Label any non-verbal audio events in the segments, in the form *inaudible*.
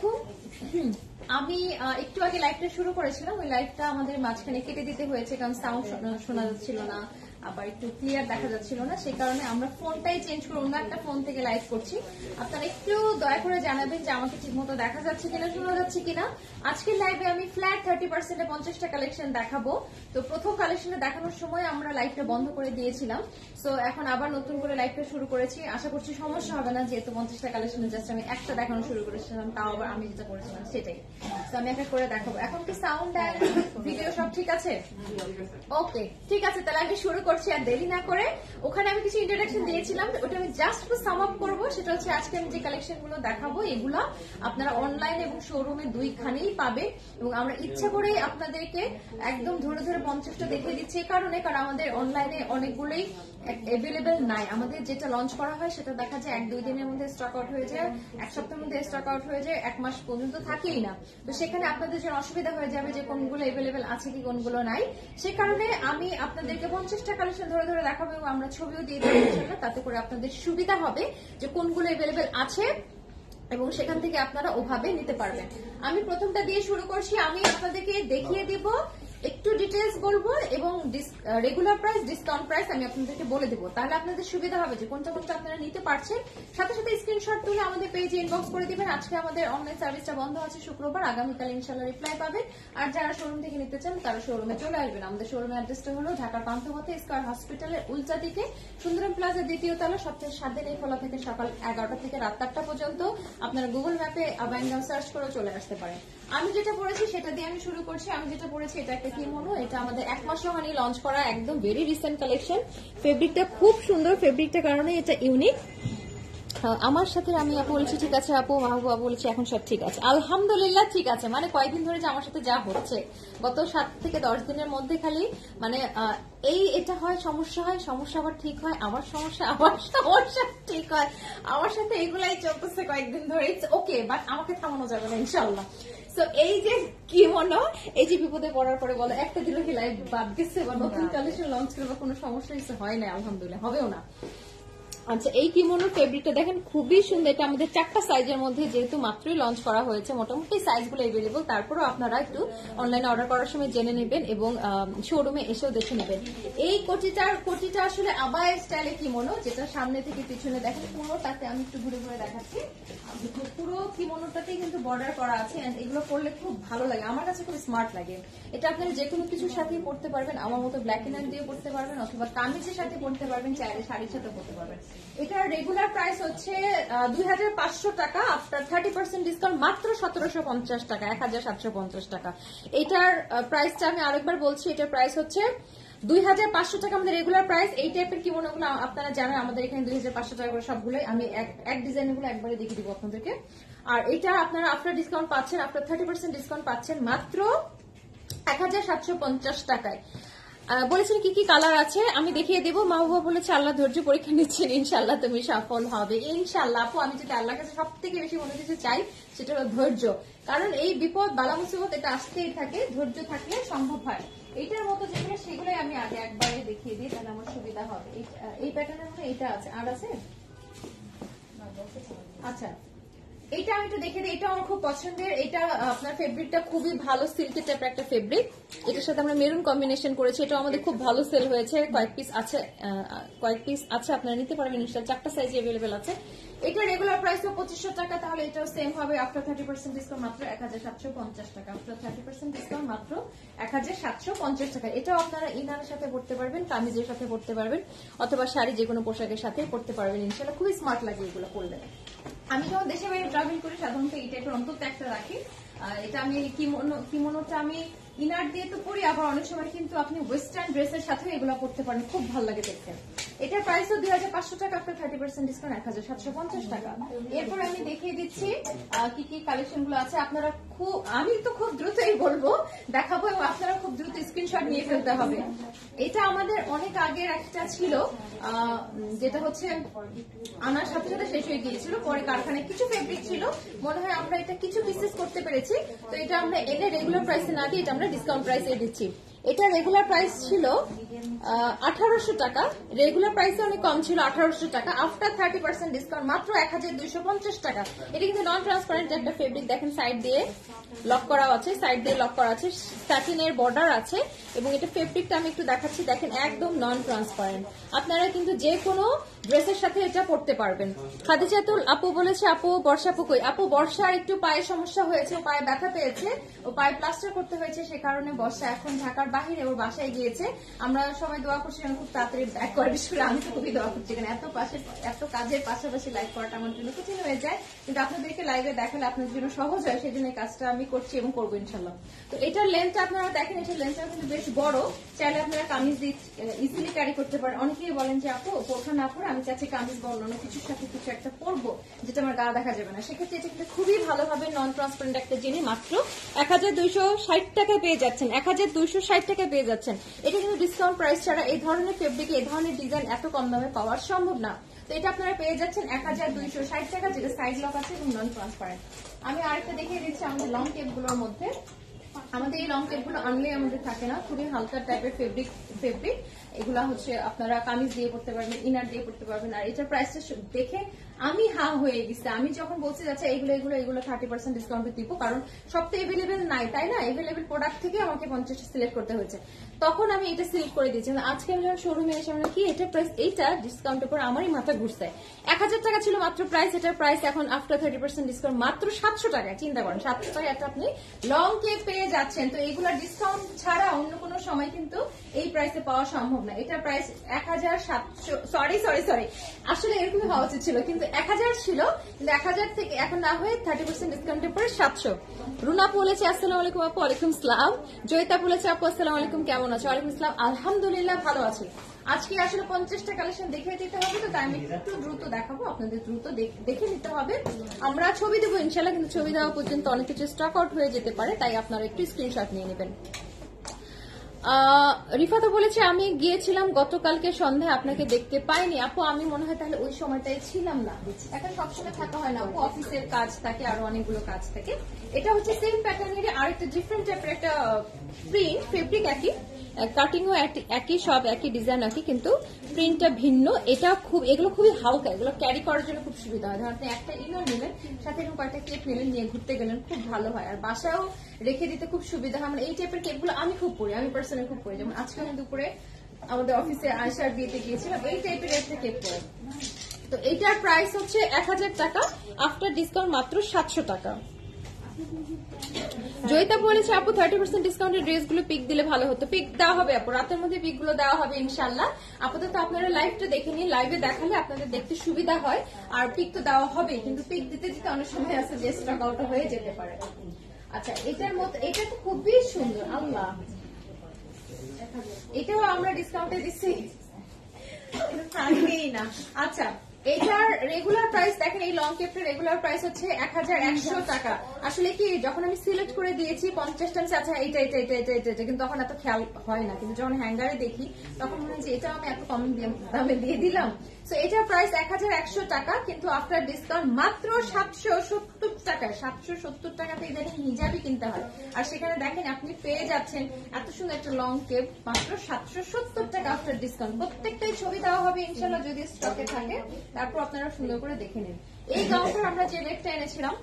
হুম, আমি একটু আগে লাইভটা শুরু করেছিলাম ওই লাইভটা আমাদের মাঝখানে কেটে দিতে হয়েছে কারণ সাউন্ড শোনা যাচ্ছিল না। আবার একটু ক্লিয়ার দেখা যাচ্ছিল না সেই কারণে আমরা ফোনটাই চেঞ্জ করে অন্য একটা ফোন থেকে লাইভ করছি। আপনারা একটু দয়া করে জানাবেন যে আমাকে ঠিক মতো দেখা যাচ্ছে কিনা শোনা যাচ্ছে কিনা। আজকের লাইভে আমি ফ্ল্যাট থার্টি পার্সেন্টে পঞ্চাশটা কালেকশন দেখাবো। তো প্রথম কালেকশনে দেখানোর সময় আমরা লাইভটা বন্ধ করে দিয়েছিলাম। সো এখন আবার নতুন করে লাইভটা শুরু করেছি। আশা করছি সমস্যা হবে না যেহেতু পঞ্চাশটা কালেকশনে জাস্ট আমি একটা দেখানো শুরু করেছিলাম তাও আবার আমি যেটা করেছিলাম সেটাই। তো আমি একটা করে দেখাবো। এখন কি সাউন্ড ভিডিও সব ঠিক আছে? ওকে ঠিক আছে তাহলে আমি শুরু করছি আর দেরি না করে। ওখানে আমি কিছু ইন্ট্রোডাকশন দিয়েছিলাম, ওটা আমি জাস্ট সাম আপ করব। সেটা হচ্ছে আজকে আমি যে কালেকশনগুলো দেখাবো, এগুলো আপনারা অনলাইন এবং শোরুমে দুইখানেই পাবে। এবং আমরা ইচ্ছা করেই আপনাদেরকে একদম ধরে ধরে পঞ্চাশটা দেখিয়ে দিচ্ছি এই কারণে, কারণ আমাদের অনলাইনে অনেকগুলোই অ্যাভেলেবেল নাই। আমাদের যেটা লঞ্চ করা হয় সেটা দেখা যায় এক দুই দিনের মধ্যে স্টক আউট হয়ে যায়, এক সপ্তাহের মধ্যে স্টক আউট হয়ে যায়, এক মাস পর্যন্ত থাকেই না। তো সেখানে আপনাদের জন্য অসুবিধা হয়ে যাবে যে কোনগুলো অ্যাভেলেবেল আছে কি কোনগুলো নাই। সে কারণে আমি আপনাদেরকে পঞ্চাশটা কালেকশন ধরে ধরে দেখাবো এবং আমরা ছবিও দিয়ে দেবো ইনশাল্লাহ। তাতে করে আপনাদের সুবিধা হবে যে কোনগুলো এভেলেবেল আছে এবং সেখান থেকে আপনারা ওভাবে নিতে পারবেন আমি প্রথমটা দিয়ে শুরু করছি আমি আপনাদেরকে দেখিয়ে দিব একটু ডিটেলস বলব এবং রেগুলার প্রাইস ডিসকাউন্ট প্রাইস আমি আপনাদেরকে বলে দেবো। তাহলে আপনাদের সুবিধা হবে যে কোনটা কোনটা আপনারা নিতে পারছেন। সাথে সাথে স্ক্রিনশট তুলে আমাদের পেজে ইনবক্স করে দিবেন। আজকে আমাদের অনলাইন সার্ভিসটা বন্ধ আছে শুক্রবার। আগামীকাল ইনশাল্লাহ রিপ্লাই পাবেন। আর যারা শোরুম থেকে নিতে চান, তারা শোরুমে চলে আসবেন। আমাদের শোরুমের অ্যাড্রেসটা হলো ঢাকার পান্থপথে স্কয়ার হসপিটালের উল্টা দিকে। সুন্দরম প্লাজা দ্বিতীয় তলা সপ্তাহে সাত দিন এই খোলা থেকে সকাল এগারোটা থেকে রাত আটটা পর্যন্ত। আপনারা গুগল ম্যাপে আবাইনগাঁও সার্চ করে চলে আসতে পারেন। আমি যেটা পড়েছি সেটা দিয়ে আমি শুরু করছি। আমি যেটা পড়েছি, এটা একটা কি মনো এটা আমাদের এক মাসে মানে লঞ্চ করা একদম ভেরি রিসেন্ট কালেকশন ফেব্রিকটা খুব সুন্দর ফেব্রিকটার কারণে এটা ইউনিক আমার সাথে আমি আপু বলছি, ঠিক আছে আপু, মাহবুবা বলছি, এখন সব ঠিক আছে। আলহামদুলিল্লাহ ঠিক আছে। মানে কয়েকদিন ধরে যে আমার সাথে যা হচ্ছে, গত সাত থেকে দশ দিনের মধ্যে খালি মানে এই এটা হয়, সমস্যা হয়, সমস্যা আবার ঠিক হয় আমার সমস্যা, আবার সমস্যা ঠিক হয়। আমার সাথে এগুলাই চলতেছে কয়েকদিন ধরে। ওকে বাট আমাকে থামানো যাবে না ইনশাল্লাহ তো এই যে কি মনে এই যে বিপদে পড়ার পরে বলো, একটা দিল কি লাইভ বাদ গেছে বা নতুন কালেকশন লঞ্চ করে বা কোনো সমস্যা হয় না আলহামদুলিল্লাহ, হবেও না। আচ্ছা এই কিমোনোর ফেব্রিকটা দেখেন খুবই সুন্দর। এটা আমাদের চারটা সাইজের মধ্যে যেহেতু মাত্রই লঞ্চ করা হয়েছে, মোটামুটি সাইজগুলো এভেলেবল তারপরেও আপনারা একটু অনলাইনে অর্ডার করার সময় জেনে নেবেন এবং শোরুমে এসেও দেখে নেবেন। এই কোটিটার কোটিটা আসলে আবায় স্টাইলে কিমোনো যেটা সামনে থেকে পিছনে দেখেন, পুরোটাতে আমি একটু ঘুরে ঘুরে দেখাচ্ছি। পুরো কিমোনোটাতেই কিন্তু বর্ডার করা আছে এগুলো পরলে খুব ভালো লাগে। আমার কাছে খুব স্মার্ট লাগে। এটা আপনারা যে কোনো কিছুর সাথেই পড়তে পারবেন। আমার মতো ব্ল্যাক এন্ড দিয়ে পড়তে পারবেন অথবা কামিজের সাথে পড়তে পারবেন, চাইলে শাড়ির সাথে পড়তে পারবেন। এটার রেগুলার প্রাইস হচ্ছে দুই হাজার পাঁচশো টাকা আফটার থার্টি পার্সেন্ট ডিসকাউন্ট মাত্র সতেরোশো পঞ্চাশ টাকা, এক হাজার সাতশো পঞ্চাশ টাকা। এটার প্রাইসটা আমি আরেকবার বলছি, এটার প্রাইস হচ্ছে দুই হাজার পাঁচশো টাকা আমাদের রেগুলার প্রাইস এই টাইপের কিমোনোগুলো আপনারা জানেন, আমাদের এখানে দুই হাজার পাঁচশো টাকা করে সবগুলোই। আমি এক- এক ডিজাইনেরগুলো একবারে দেখিয়ে দিব আপনাদেরকে। আর এটা আপনারা আফটার ডিসকাউন্ট পাচ্ছেন আফটার থার্টি পার্সেন্ট ডিসকাউন্ট পাচ্ছেন মাত্র এক হাজার সাতশো পঞ্চাশ টাকায়। বলেছেন কি কি কালার আছে, আমি দেখিয়ে দেবো। মা বাবা বলেছে, আল্লাহ ধৈর্য পরীক্ষা নিচ্ছেন ইনশাল্লাহ তুমি সফল হবে। ইনশাল্লাহ আপু, আমি যেটা আল্লাহ কাছে সব থেকে বেশি মনে কিছু চাই, সেটা হলো ধৈর্য। কারণ এই বিপদ, বালা মুসিবত, এটা আসতেই থাকে, ধৈর্য থাকলে সম্ভব হয়। এইটার মতো যেগুলো সেগুলোই আমি আগে একবারে দেখিয়ে দিই, তাহলে আমার সুবিধা হবে। এই- প্যাটার্নের মধ্যে এটা আছে। আর আছে? আচ্ছা। এটা আমি একটু দেখে দিই এটা আমার খুব পছন্দের। এটা আপনার ফেব্রিকটা খুবই ভালো সিল্কের টাইপের একটা ফেব্রিক এটার সাথে আমরা মেরুন কম্বিনেশন করেছি এটা আমাদের খুব ভালো সেল হয়েছে। কয়েক পিস আছে কয়েক পিস আছে, আপনারা নিতে পারবেন চারটা সাইজ অ্যাভেলেবেল আছে। এটা রেগুলার প্রাইস পঁচিশশো টাকা, তাহলে এটাও সেম হবে। আফটার থার্টি পার্সেন্ট ডিসকাউন্ট মাত্র এক হাজার সাতশো পঞ্চাশ টাকা। আফটার থার্টি পার্সেন্ট ডিসকাউন্ট মাত্র এক হাজার সাতশো পঞ্চাশ টাকা। এটাও আপনারা ইনারের সাথে পড়তে পারবেন, কামিজের সাথে পড়তে পারবেন, অথবা শাড়ি যে কোনো পোশাকের সাথে পড়তে পারবেন। ইনশাল্লাহ খুবই স্মার্ট লাগে এগুলো পরলে। আমি যখন দেশে বাইরে ট্রাভেল করি, সাধারণত এই টাইপের অন্তত একটা রাখি। এটা আমি কিমোনো, কিমোনোটা আমি ইনার দিয়ে তো পরি, আবার অনেক সময় কিন্তু আপনি ওয়েস্টার্ন ড্রেসের সাথে এগুলো পড়তে পারেন। খুব ভালো লাগে দেখতে। এটার প্রাইসও দুই হাজার পাঁচশো টাকা, আপনার থার্টি পার্সেন্ট ডিসকাউন্ট এক হাজার সাতশো পঞ্চাশ টাকা। এরপর আমি দেখিয়ে দিচ্ছি কি কি কালেকশনগুলো আছে। আপনারা খুব, আমি তো খুব দ্রুতই বলব, দেখাবো এবং আপনারা খুব দ্রুত স্ক্রিনশট নিয়ে ফেলতে হবে। এটা আমাদের অনেক আগের একটা ছিল যেটা হচ্ছে আনার সাথে সাথে শেষ হয়ে গিয়েছিল, পরে কারখানায় কিছু ফেব্রিক ছিল। মনে হয় আমরা এটা কিছু পিসেস করতে পেরেছি। তো এটা আমরা এনে রেগুলার প্রাইসে না দিয়ে এটা আমরা ডিসকাউন্ট প্রাইসে দিচ্ছি। এটা রেগুলার প্রাইস ছিল আঠারোশো টাকা। রেগুলার প্রাইস অনেক কম ছিল, আঠারোশো টাকা। আফটার থার্টি পার্সেন্ট ডিসকাউন্ট মাত্র এক হাজার দুইশো পঞ্চাশ টাকা। এটা কিন্তু নন ট্রান্সপারেন্ট একটা ফেব্রিক দেখেন সাইড দিয়ে লক করা আছে সাইড দিয়ে লক করা আছে স্যাটিনের বর্ডার আছে, এবং এটা ফেব্রিকটা আমি একটু দেখাচ্ছি, দেখেন একদম নন ট্রান্সপারেন্ট আপনারা কিন্তু যে কোনো ড্রেসের সাথে এটা পরতে পারবেন। খাদিজাতুল আপু বলেছে, আপু, বর্ষা আপু আপু বর্ষার একটু পায়ে সমস্যা হয়েছে ও পায়ে ব্যথা পেয়েছে, ও পায়ে প্লাস্টার করতে হয়েছে, সে কারণে বর্ষা এখন ঢাকার বাহিরে ওর বাসায় গিয়েছে। আমরা সবাই দোয়া করছি যেন খুব তাড়াতাড়ি ব্যাক করে বিশেষ আমি তো খুবই দোয়া করছি। কারণ এত পাশে, এত কাজের পাশাপাশি লাইভ করাটা আমার জন্য কঠিন হয়ে যায়। কিন্তু আপনাদেরকে লাইভে দেখালে আপনাদের জন্য সহজ হয় সেই জন্য কাজটা আমি করছি এবং করব ইনশাল্লাহ তো এটার লেন্থটা আপনারা দেখেন, এটার লেন্থটা কিন্তু বেশ বড়। চাইলে আপনারা কামিজ দিয়ে ইজিলি ক্যারি করতে পারেন। অনেকেই বলেন যে, আপু বোরখা না পরে আমি চাচ্ছি কামিজ বা অন্য কিছুর সাথে কিছু একটা পরবো যেটা আমার গা দেখা যাবে না। সেক্ষেত্রে এটা কিন্তু খুবই ভালোভাবে নন ট্রান্সপারেন্ট একটা জিনিস, মাত্র এক হাজার দুইশো ষাট টাকায় পেয়ে যাচ্ছেন, এক হাজার দুইশো ষাট টাকায় পেয়ে যাচ্ছেন। এটা কিন্তু ডিসকাউন্ট প্রাইস ছাড়া এই ধরনের ফেব্রিক এই ধরনের ডিজাইন এত কম দামে পাওয়া সম্ভব না। তো এটা আপনারা পেয়ে যাচ্ছেন এক হাজার দুইশো ষাট টাকা, যেটা সাইড লক আছে এবং নন ট্রান্সপারেন্ট আমি আরেকটা দেখিয়ে দিচ্ছি আমাদের লং টেপগুলোর মধ্যে। আমাদের এই লং টেপগুলো আনলে আমাদের থাকে না, খুবই হালকা টাইপের ফেব্রিক ফেব্রিক এগুলা হচ্ছে আপনারা কামিজ দিয়ে পড়তে পারবেন ইনার দিয়ে পড়তে পারবেন। আর এটার প্রাইসটা দেখে আমি হা হয়ে গেছি। আমি যখন বলছি যাচ্ছে এগুলো এগুলো এগুলো থার্টি পার্সেন্ট ডিসকাউন্টে দিব, কারণ সব তো এভেলেবেল নাই, তাই না? এভেলেবেল প্রোডাক্ট থেকে আমাকে পঞ্চাশটা সিলেক্ট করতে হয়েছে। তখন আমি এটা সিলেক্ট করে দিয়েছি। আজকে আমি যখন শোরুমে এসে আমরা কি, এটা প্রাইস এইটা? ডিসকাউন্টের পর আমারই মাথা ঘুরছে। এক হাজার টাকা ছিল মাত্র প্রাইস এটার প্রাইস এখন আফটার থার্টি পার্সেন্ট ডিসকাউন্ট মাত্র সাতশো টাকা চিন্তা করেন, সাতশো টাকা একটা আপনি লং কেক পেয়ে যাচ্ছেন। তো এইগুলোর ডিসকাউন্ট ছাড়া অন্য কোনো সময় কিন্তু এই প্রাইসে পাওয়া সম্ভব না। এটার প্রাইস এক হাজার সাতশো সরি সরি সরি আসলে এরকমই হওয়া উচিত ছিল, কিন্তু এক হাজার ছিল, কিন্তু এক হাজার থেকে এখন না হয়ে থার্টি পার্সেন্ট ডিসকাউন্টের পরে সাতশো। রুনা বলেছে, আসসালাম আলাইকুম আপু, ওয়ালাইকুম সালাম। জয়িতা বলেছে, আপু, আসসালাম আলাইকুম, কেমন আছো? ওয়ালাইকুম আসসালাম। আলহামদুলিল্লাহ ভালো আছি। আজকে আসলে পঞ্চাশটা কালেকশন দেখে দিতে হবে, তো তাই আমি একটু দ্রুত দেখাবো, আপনাদের দ্রুত দেখ- নিতে হবে। আমরা ছবি দেবো ইনশাল্লাহ কিন্তু ছবি দেওয়া পর্যন্ত অনেক কিছু স্টক আউট হয়ে যেতে পারে, তাই আপনারা একটু স্ক্রিনশট নিয়ে নেবেন। রিফাত বলেছে, আমি গিয়েছিলাম গতকালকে সন্ধ্যায়, আপনাকে দেখতে পাইনি। আপু, আমি মনে হয় তাহলে ওই সময়টায় ছিলাম না। এখন সবসময় থাকা হয় না। আপু, অফিসের কাজ থাকে, আরও অনেকগুলো কাজ থাকে। এটা হচ্ছে সেম প্যাটার্নের আরেকটা ডিফারেন্ট টাইপের একটা প্রিন্ট ফেব্রিক একই। কাটিংও একই সব, একই ডিজাইন একই, কিন্তু প্রিন্টটা ভিন্ন। এটা খুব, এগুলো খুবই হালকা, এগুলো ক্যারি করার জন্য খুব সুবিধা হয়। ধরেন একটা ইনার নিলেন সাথে এরকম কয়েকটা কেক নিলেন নিয়ে ঘুরতে গেলেন, খুব ভালো হয়। আর বাসায়ও রেখে দিতে খুব সুবিধা হয়। মানে এই টাইপের কেকগুলো আমি খুব পড়ি আমি পার্সোনালি খুব পড়ি যেমন আজকে আমি দুপুরে আমাদের অফিসে আয়সার বিয়েতে গিয়েছিলাম, এই টাইপের একটা কেক পরে। তো এইটার প্রাইস হচ্ছে এক হাজার টাকা আফটার ডিসকাউন্ট মাত্র সাতশো টাকা। জয়িতা বলেছে, আপু থার্টি পার্সেন্ট ডিসকাউন্টের ড্রেসগুলো পিক দিলে ভালো হতো। পিক দেওয়া হবে, আপু। রাতের মধ্যে পিকগুলো দেওয়া হবে, ইনশাল্লাহ। আপাতত আপনারা লাইভটা দেখে নিন। লাইভে দেখালে আপনাদের দেখতে সুবিধা হয়। আর পিক তো দেওয়া হবে, কিন্তু পিক দিতে দিতে অনেক সময় আছে, যে স্টক আউট হয়ে যেতে পারে। আচ্ছা এটার মতো এটা তো খুবই সুন্দর, আল্লাহ। এটাও আমরা ডিসকাউন্টে দিচ্ছি। না। আচ্ছা এটার রেগুলার প্রাইস দেখেন এই লং কেপটার রেগুলার প্রাইস হচ্ছে এক হাজার একশো টাকা। আসলে কি যখন আমি সিলেক্ট করে দিয়েছি পঞ্চাশ টাইমস আচ্ছা এটা এটা এটা এটা এটা এটা কিন্তু তখন এত খেয়াল হয় না। কিন্তু যখন হ্যাঙ্গারে দেখি তখন মনে হয় যে এটা আমি এত কম দামে দিয়ে দিলাম। তো এটার প্রাইস এক হাজার একশো টাকা কিন্তু আফটার ডিসকাউন্ট মাত্র সাতশো সত্তর টাকায় সাতশো সত্তর টাকাতে ইদানিং হিজাবই কিনতে হয়। আর সেখানে দেখেন আপনি পেয়ে যাচ্ছেন এত সুন্দর একটা লং কেপ মাত্র সাতশো সত্তর টাকা আফটার ডিসকাউন্ট প্রত্যেকটাই ছবি দেওয়া হবে ইনশাল্লাহ যদি স্টকে থাকে। তারপর আপনারা সুন্দর করে দেখে নেন। এই গাউনটার আমরা যে রেটটা এনেছিলাম,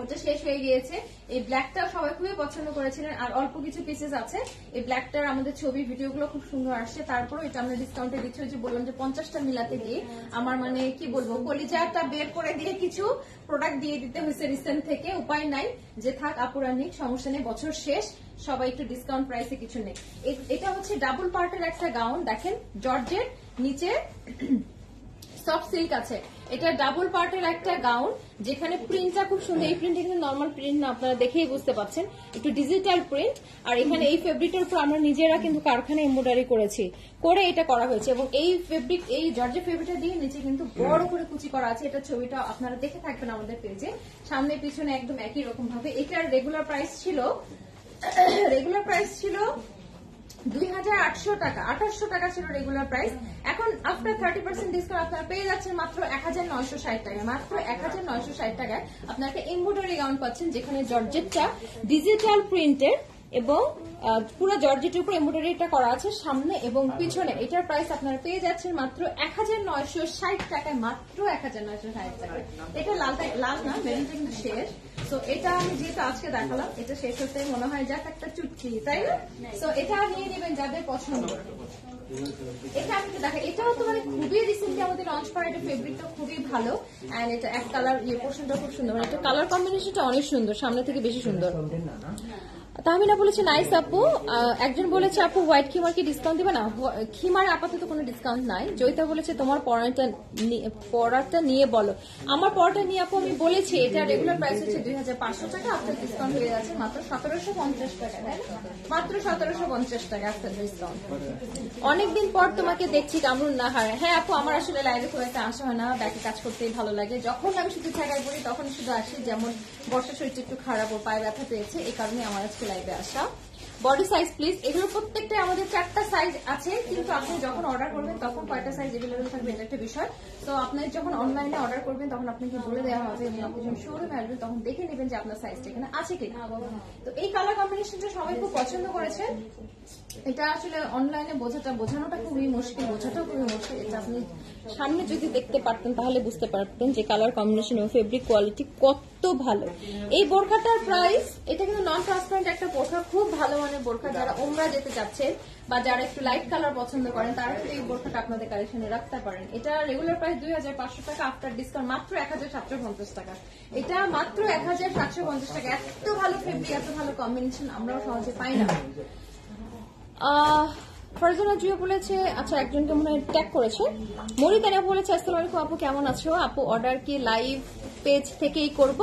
ওটা শেষ হয়ে গিয়েছে। এই ব্ল্যাকটা সবাই খুবই পছন্দ করেছিলেন, আর অল্প কিছু পিসেস আছে। এই ব্ল্যাকটার আমাদের ছবি ভিডিওগুলো খুব সুন্দর আসছে। তারপরে এটা আমরা ডিসকাউন্টে দিচ্ছি যে বললাম যে পঞ্চাশটা মিলাতে গিয়ে আমার মানে কি বলব, কলিজাটা বের করে দিয়ে কিছু প্রোডাক্ট দিয়ে দিতে হয়েছে রিসেন্ট থেকে, উপায় নাই। যে থাক, আপুরা নিক, সমস্যা নেই, বছর শেষ, সবাই একটু ডিসকাউন্ট প্রাইসে কিছু নেই এটা হচ্ছে ডাবল পার্টের একটা গাউন, দেখেন জর্জের নিচে সফট সিল্ক আছে। এটা ডাবল পার্টের একটা গাউন যেখানে প্রিন্টটা খুব সুন্দর। এই প্রিন্টটা কিন্তু নর্মাল প্রিন্ট না, আপনারা দেখেই বুঝতে পাচ্ছেন। একটু ডিজিটাল প্রিন্ট আর এখানে এই ফেব্রিকটার উপর আমরা নিজেরা কিন্তু কারখানায় এমব্রয়ডারি করেছি। করে এটা করা হয়েছে, এবং এই ফেব্রিক এই জর্জের ফেব্রিকটা দিয়ে নিচে কিন্তু বড় করে কুচি করা আছে। এটা ছবিটা আপনারা দেখে থাকবেন আমাদের পেজে সামনে, পিছনে একদম একই রকম ভাবে এটার রেগুলার প্রাইস ছিল *coughs* রেগুলার প্রাইস ছিল দুই হাজার আটশো টাকা আঠাশশো টাকা ছিল রেগুলার প্রাইস এখন আফটার থার্টি পার্সেন্ট ডিসকাউন্ট আপনারা পেয়ে যাচ্ছেন মাত্র এক হাজার নয়শো ষাট টাকায়। মাত্র এক হাজার নয়শো ষাট টাকায় আপনার একটা এমব্রয়ডারি গাউন পাচ্ছেন, যেখানে জর্জেটটা ডিজিটাল প্রিন্টের এবং পুরো জর্জেটের উপর এমব্রয়ডারিটা করা আছে সামনে এবং পিছনে। এটার প্রাইস আপনারা পেয়ে যাচ্ছেন মাত্র এক হাজার নয়শো ষাট টাকায়, মাত্র এক হাজার নয়শো ষাট টাকায়। এটা লালটা লাল না মেরুনটা শেষ তো এটা আমি যেহেতু আজকে দেখালাম, এটা শেষ হতে মনে হয় যাক একটা চুটকি, তাই না? তো এটা নিয়ে নেবেন যাদের পছন্দ। এটা আমি দেখাই এটাও তো মানে খুবই রিসেন্টলি আমাদের লঞ্চ করা, এটা ফেব্রিকটা খুবই ভালো। এটা এক কালার ইয়ে পোর্শনটা খুব সুন্দর। মানে এটা কালার কম্বিনেশনটা অনেক সুন্দর, সামনে থেকে বেশি সুন্দর। তাহমিনা বলেছে, নাইস আপু। একজন বলেছে, আপু, হোয়াইট খিমার কি ডিসকাউন্ট দিবে? না খিমার আপাতত কোনো ডিসকাউন্ট নাই। জয়িতা বলেছে, তোমার পড়াটা পড়াটা নিয়ে বলো। আমার পড়াটা নিয়ে আপু আমি বলেছি, এটা রেগুলার প্রাইস হচ্ছে দুই হাজার পাঁচশো টাকা, আপনার ডিসকাউন্ট হয়ে যাচ্ছে মাত্র সতেরোশো পঞ্চাশ টাকা মাত্র সতেরোশো পঞ্চাশ টাকা আপনার ডিসকাউন্ট অনেকদিন পর তোমাকে দেখছি, কামরুন না হার হ্যাঁ আপু, আমার আসলে লাইভে খুব একটা আসা হয় না ব্যাকে কাজ করতেই ভালো লাগে। যখন আমি শুধু ঠেকায় পড়ি, তখন শুধু আসি, যেমন বর্ষা শরীরটা একটু খারাপ ও পায়ে ব্যথা পেয়েছে, এই কারণে আমার আজকে লাইভে আসা বডি সাইজ প্লিজ এগুলো প্রত্যেকটা আমাদের চারটা সাইজ আছে, কিন্তু আপনি যখন অর্ডার করবেন, তখন কয়টা সাইজ এভেলেবেল থাকবে এটা একটা বিষয়। তো আপনার যখন অনলাইনে অর্ডার করবেন, তখন আপনাকে বলে দেওয়া হবে আপনি যখন শোরুমে আসবেন, তখন দেখে নেবেন যে আপনার সাইজটা এখানে আছে কিনা। তো এই কালার কম্বিনেশনটা সবাই খুব পছন্দ করেছে। এটা আসলে অনলাইনে বোঝাটা, বোঝানোটা খুবই মুশকিল বোঝাটাও খুবই মুশকিল। এটা আপনি সামনে যদি দেখতে পারতেন, তাহলে বুঝতে পারতেন যে কালার কম্বিনেশন এবং ফেব্রিক কোয়ালিটি কত ভালো। এই বোরখাটার প্রাইস এটা কিন্তু নন ট্রান্সপারেন্ট একটা বোরখা, খুব ভালো মানের বোরখা। যারা ওমরা যেতে চাচ্ছেন বা যারা একটু লাইট কালার পছন্দ করেন, তারা কিন্তু এই বোরখাটা আপনাদের কালেকশনে রাখতে পারেন। এটা রেগুলার প্রাইস দুই হাজার পাঁচশো টাকা আফটার ডিসকাউন্ট মাত্র এক হাজার সাতশো পঞ্চাশ টাকা। এটা মাত্র এক হাজার সাতশো পঞ্চাশ টাকা। এত ভালো ফেব্রিক এত ভালো কম্বিনেশন আমরাও সহজে পাই না। ফারজানা জিও বলেছে আচ্ছা একজনকে মনে হয় ট্যাগ করেছে। মরিতানা বলেছে, আসসালামু আলাইকুম আপু, কেমন আছো? আপু অর্ডার কি লাইভ পেজ থেকেই করব?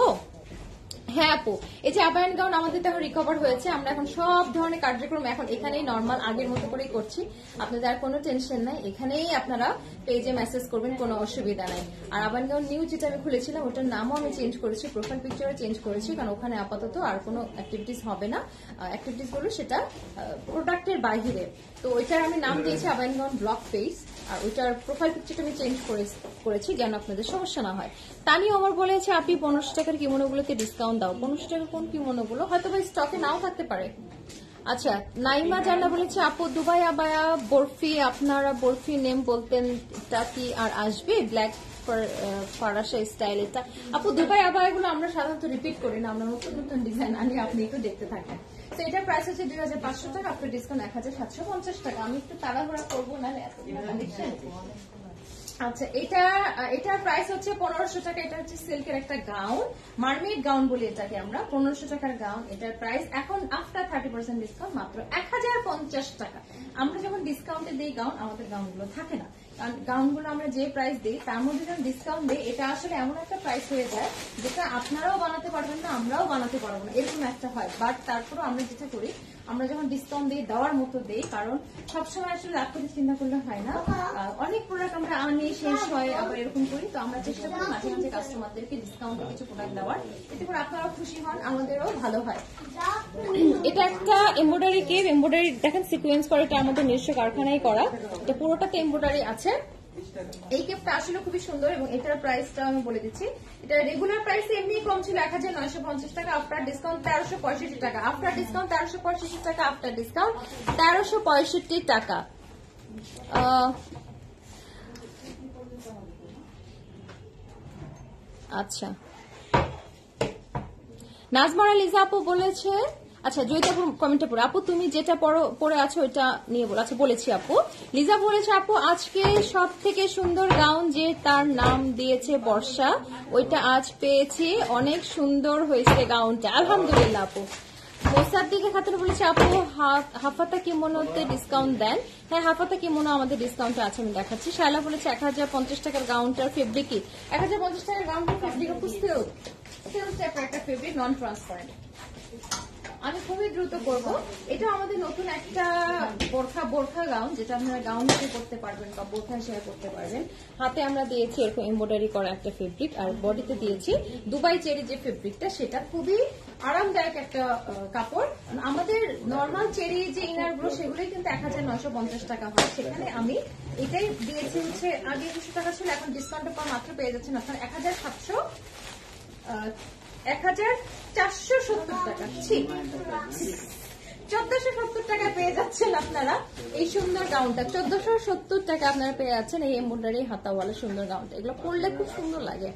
হ্যাঁ আপু এই যে আবায়ন গাউন আমাদের তো রিকভার হয়েছে আমরা এখন সব ধরনের কার্যক্রম এখন এখানেই নর্মাল আগের মতো করেই করছি। আপনাদের আর কোনো টেনশন নাই এখানেই আপনারা পেজে মেসেজ করবেন কোনো অসুবিধা নাই। আর আবায়ন গাউন নিউজ যেটা আমি খুলেছিলাম ওটার নামও আমি চেঞ্জ করেছি প্রোফাইল পিকচারও চেঞ্জ করেছি কারণ ওখানে আপাতত আর কোনো অ্যাক্টিভিটিস হবে না। অ্যাক্টিভিটিসগুলো সেটা প্রোডাক্টের বাইরে। তো ওইটার আমি নাম দিয়েছি আবায়ন গাউন ব্লগ পেজ আর ওইটার প্রোফাইল পিকচারটা আমি চেঞ্জ করেছি যেন আপনাদের সমস্যা না হয়। তানিও আমার বলেছে, আপনি পনেরোশো টাকার কিমোনোগুলোতে ডিসকাউন্ট দাও। পনেরোশো টাকার কোন কিমোনোগুলো? হয়তো বা স্টকে নাও থাকতে পারে। আচ্ছা নাইমা জানা বলেছে, আপু, দুবাই আবায়া, বরফি, আপনারা বরফি নেম বলতেন তা কি আর আসবে? ব্ল্যাক ফারাসা স্টাইল এটা আপু, দুবাই আবায়াগুলো আমরা সাধারণত রিপিট করি না, আমরা নতুন নতুন ডিজাইন আনি, আপনি একটু দেখতে থাকেন। তো এটার প্রাইস হচ্ছে দুই হাজার পাঁচশো টাকা আপনার ডিসকাউন্ট এক হাজার সাতশো পঞ্চাশ টাকা। আমি একটু তাড়াহুড়া করব না আচ্ছা এটা এটার প্রাইস হচ্ছে পনেরোশো টাকা, এটা হচ্ছে সিল্কের একটা গাউন মার্মেড গাউন বলি এটাকে আমরা, পনেরোশো টাকার গাউন এটার প্রাইস এখন আফটার থার্টি পার্সেন্ট ডিসকাউন্ট মাত্র এক হাজার পঞ্চাশ টাকা। আমরা যখন ডিসকাউন্টে দিই গাউন আমাদের গাউনগুলো থাকে না। গাউনগুলো আমরা যে প্রাইস দিই, তার মধ্যে যখন ডিসকাউন্ট দিই, এটা আসলে এমন একটা প্রাইস হয়ে যায় যেটা আপনারাও বানাতে পারবেন না, আমরাও বানাতে পারব না, এরকম একটা হয়। বাট তারপরও আমরা যেটা করি আমরা যখন ডিসকাউন্ট দিই দেওয়ার মতো দিই, কারণ সবসময় আসলে লাভ করে চিন্তা করলে হয় না। অনেক প্রোডাক্ট আমরা আনি, শেষ হয়, আবার এরকম করি। তো আমরা চেষ্টা করি মাঝে মাঝে কাস্টমারদেরকে ডিসকাউন্ট কিছু প্রোডাক্ট দেওয়ার। এতে করে আপনারাও খুশি হন, আমাদেরও ভালো হয়। এটা একটা এমব্রয়ডারি কেপ এমব্রয়ডারি দেখেন সিকুয়েন্স করে, এটা আমাদের নিজস্ব কারখানায় করা। এটা পুরোটাতে এমব্রয়ডারি আছে। এই কেপটা আসলে খুবই সুন্দর এবং এটার প্রাইসটা আমি বলে দিচ্ছি। এটা রেগুলার প্রাইস এমনি কম ছিল এক হাজার নয়শো পঞ্চাশ টাকা আফটার ডিসকাউন্ট তেরোশো পঁয়ষট্টি টাকা। আফটার ডিসকাউন্ট তেরোশো পঁয়ষট্টি টাকা আফটার ডিসকাউন্ট তেরোশো পঁয়ষট্টি টাকা। আচ্ছা। নাজমারা লিজা আপু বলেছে আচ্ছা জয়িতা কমেন্টে পড়ে। আপু, তুমি যেটা পরে আছো, ওইটা নিয়ে বলো। আচ্ছা বলেছি আপু। লিজা বলেছে, আপু, আজকে সব থেকে সুন্দর গাউন যে তার নাম দিয়েছে বর্ষা, ওইটা আজ পেয়েছি। অনেক সুন্দর হয়েছে গাউনটা। আলহামদুলিল্লাহ, আপু। মোসার দিকে খাতুন বলেছে, আপু হাফাতা কিমোনোতে ডিসকাউন্ট দেন। হ্যাঁ হাফাতা কিমোনো আমাদের ডিসকাউন্ট আছে, আমি দেখাচ্ছি। শায়লা বলেছে, এক হাজার পঞ্চাশ টাকার গাউনটার ফেব্রিকই এক হাজার পঞ্চাশ টাকার গাউনটার ফেব্রিক খুঁজতেও সেলস টাইপের একটা ফেব্রিক নন ট্রান্সপারেন্ট আমি খুবই দ্রুত করব। এটা আমাদের নতুন একটা বোরখা বোরখা গাউন, যেটা আপনারা গাউন হিসেবে করতে পারবেন বা বোরখা হিসেবে করতে পারবেন। হাতে আমরা দিয়েছি এরকম এমব্রয়ডারি করা একটা ফেব্রিক আর বডিতে দিয়েছি দুবাই চেরি যে ফেব্রিকটা সেটা খুবই আরামদায়ক একটা কাপড়। আমাদের নর্মাল চেরি যে ইনারগুলো সেগুলোই কিন্তু এক হাজার নয়শো পঞ্চাশ টাকা হয়। সেখানে আমি এটাই দিয়েছি হচ্ছে, আগে দুশো টাকা ছিল, এখন ডিসকাউন্টের পর মাত্র পেয়ে যাচ্ছেন আপনার এক হাজার সাতশো এক হাজার চারশো সত্তর টাকা। চোদ্দশো সত্তর টাকা পেয়ে যাচ্ছেন আপনারা এই সুন্দর গাউনটা। চোদ্দশো সত্তর টাকা আপনারা পেয়ে যাচ্ছেন এই এমব্রয়ডারি হাতাওয়ালা সুন্দর গাউনটা। এগুলো পরলে খুব সুন্দর লাগে।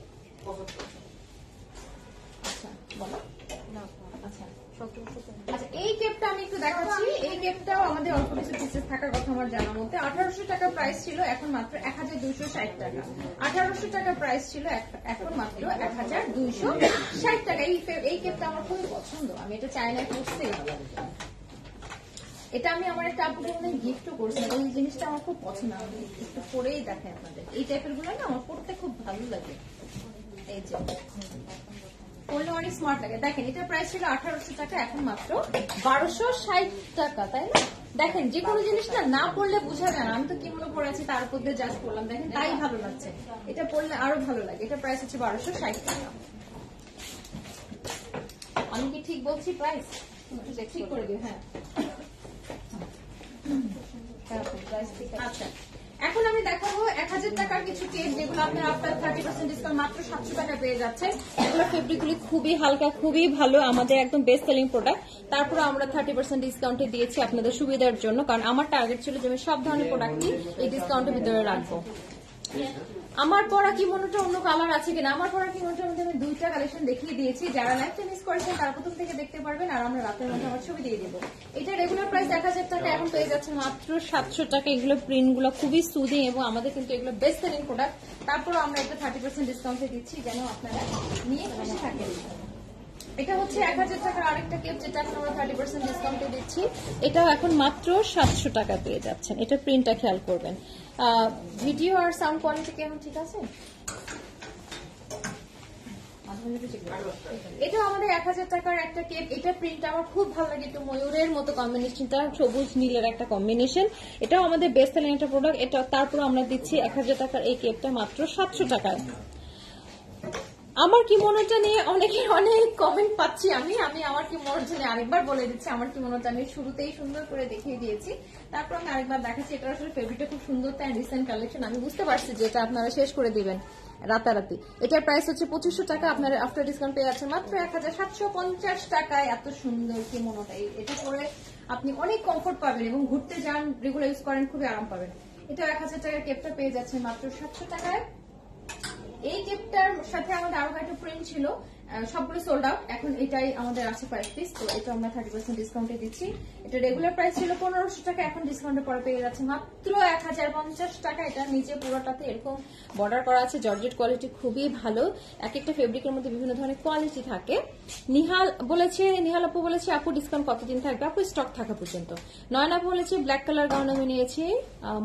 আচ্ছা বলো। আচ্ছা। আচ্ছা এই কেপটা আমি একটু দেখাচ্ছি। এই কেপটাও আমাদের অল্প কিছু পিসেস থাকার কথা আমার জানার মধ্যে আঠারোশো টাকা প্রাইস ছিল এখন মাত্র এক হাজার দুইশো ষাট টাকা। আঠারোশো টাকা প্রাইস ছিল এখন মাত্র এক হাজার দুইশো ষাট টাকা। এই এই কেপটা আমার খুবই পছন্দ। আমি এটা চায়নায় করছি। এটা আমি আমার একটা আপুকে মনে গিফটও করছিলাম এই জিনিসটা আমার খুব পছন্দ। আমি একটু পরেই দেখে আপনাদের। এই টাইপেরগুলো না আমার পড়তে খুব ভালো লাগে। এই যে। পড়লে অনেক স্মার্ট লাগে। দেখেন এটা প্রাইস ছিল আঠারোশো টাকা, এখন মাত্র বারোশো টাকা, তাই না? দেখেন যে কোনো জিনিসটা না পড়লে বোঝা যায় না। আমি তো কি মনে আছি, তার উপর দিয়ে জাস্ট পড়লাম। দেখেন, তাই ভালো লাগছে। এটা পড়লে আরও ভালো লাগে। এটা প্রাইস হচ্ছে বারোশো ষাট টাকা। আমি কি ঠিক বলছি প্রাইস ঠিক করে দিও হ্যাঁ। আচ্ছা। এখন আমি দেখাবো এক হাজার টাকার কিছু কেক যেগুলো আপনার আপনার থার্টি পার্সেন্ট ডিসকাউন্ট মাত্র সাতশো টাকা পেয়ে যাচ্ছে এগুলো ফেব্রিকগুলি খুবই হালকা, খুবই ভালো, আমাদের একদম বেস্ট সেলিং প্রোডাক্ট তারপরে আমরা থার্টি পার্সেন্ট ডিসকাউন্টে দিয়েছি আপনাদের সুবিধার জন্য, কারণ আমার টার্গেট ছিল যে আমি সব ধরনের প্রোডাক্টই এই ডিসকাউন্টের ভিতরে রাখব। আমার পরা কি মনোটা অন্য কালার আছে কিনা? আমার পরা কি মনোটার মধ্যে আমি দুইটা কালেকশন দেখিয়ে দিয়েছি। যারা লাইভটা মিস করেছেন, তারা প্রথম থেকে দেখতে পারবেন আর আমরা রাতের মধ্যে আমার ছবি দিয়ে দেবো। এটা রেগুলার প্রাইস এক হাজার টাকা, এখন পেয়ে যাচ্ছে মাত্র সাতশো টাকা। এগুলো প্রিন্টগুলো খুবই সুদিং এবং আমাদের কিন্তু এগুলো বেস্ট সেলিং প্রোডাক্ট তারপর আমরা একটা থার্টি পার্সেন্ট ডিসকাউন্টে দিচ্ছি যেন আপনারা নিয়ে খুশি থাকেন। এটা হচ্ছে এক হাজার টাকার আরেকটা কেপ যেটা এখন আমরা থার্টি পার্সেন্ট ডিসকাউন্টে দিচ্ছি। এটাও এখন মাত্র সাতশো টাকা পেয়ে যাচ্ছেন। এটা প্রিন্টটা খেয়াল করবেন। ভিডিও আর সাউন্ড কোয়ালিটি কেমন? ঠিক আছে? এটা আমাদের এক হাজার টাকার একটা কেপ। এটা প্রিন্ট আমার খুব ভালো লাগে। একটু ময়ূরের মতো কম্বিনেশনটা সবুজ নীলের একটা কম্বিনেশন এটাও আমাদের বেস্ট সেলিং একটা প্রোডাক্ট এটা তারপর আমরা দিচ্ছি এক হাজার টাকার এই কেপটা মাত্র সাতশো টাকায়। আমার কি মনোটা নিয়ে অনেকের অনেক কমেন্ট পাচ্ছি আমি। আমি আমার কি মনোটা নিয়ে আরেকবার বলে দিচ্ছি, আমার কি মনোটা আমি শুরুতেই সুন্দর করে দেখিয়ে দিয়েছি। তারপর আমি আরেকবার দেখাচ্ছি এটা আসলে ফেব্রিকটা খুব সুন্দর তাই রিসেন্ট কালেকশন আমি বুঝতে পারছি যে এটা আপনারা শেষ করে দিবেন রাতারাতি। এটার প্রাইস হচ্ছে পঁচিশশো টাকা, আপনার আফটার ডিসকাউন্ট পেয়ে যাচ্ছেন মাত্র এক হাজার সাতশো পঞ্চাশ টাকায়। এত সুন্দর কি মনোটা এটা পরে আপনি অনেক কমফোর্ট পাবেন এবং ঘুরতে যান রেগুলার ইউজ করেন, খুবই আরাম পাবেন। এটা এক হাজার টাকার কেপটা পেয়ে যাচ্ছেন মাত্র সাতশো টাকায়। এই কেপটার সাথে আমাদের আরও একটা প্রিন্ট ছিল সবগুলো সোল্ড আউট এখন এটাই আমাদের আছে কয়েক পিস তো এটা আমরা থার্টি পার্সেন্ট ডিসকাউন্টে দিচ্ছি। এটা রেগুলার প্রাইস ছিল পনেরোশো টাকা, এখন ডিসকাউন্টের পরে পেয়ে যাচ্ছে মাত্র এক হাজার পঞ্চাশ টাকা। এটা নিচে পুরোটাতে এরকম বর্ডার করা আছে, জর্জেট কোয়ালিটি খুবই ভালো। এক একটা ফেব্রিকের মধ্যে বিভিন্ন ধরনের কোয়ালিটি থাকে। নিহাল বলেছে, নিহাল আপু বলেছে, আপু ডিসকাউন্ট কতদিন থাকবে? আপু স্টক থাকা পর্যন্ত। নয়ন আপু বলেছে ব্ল্যাক কালার গাউন আমি নিয়েছি।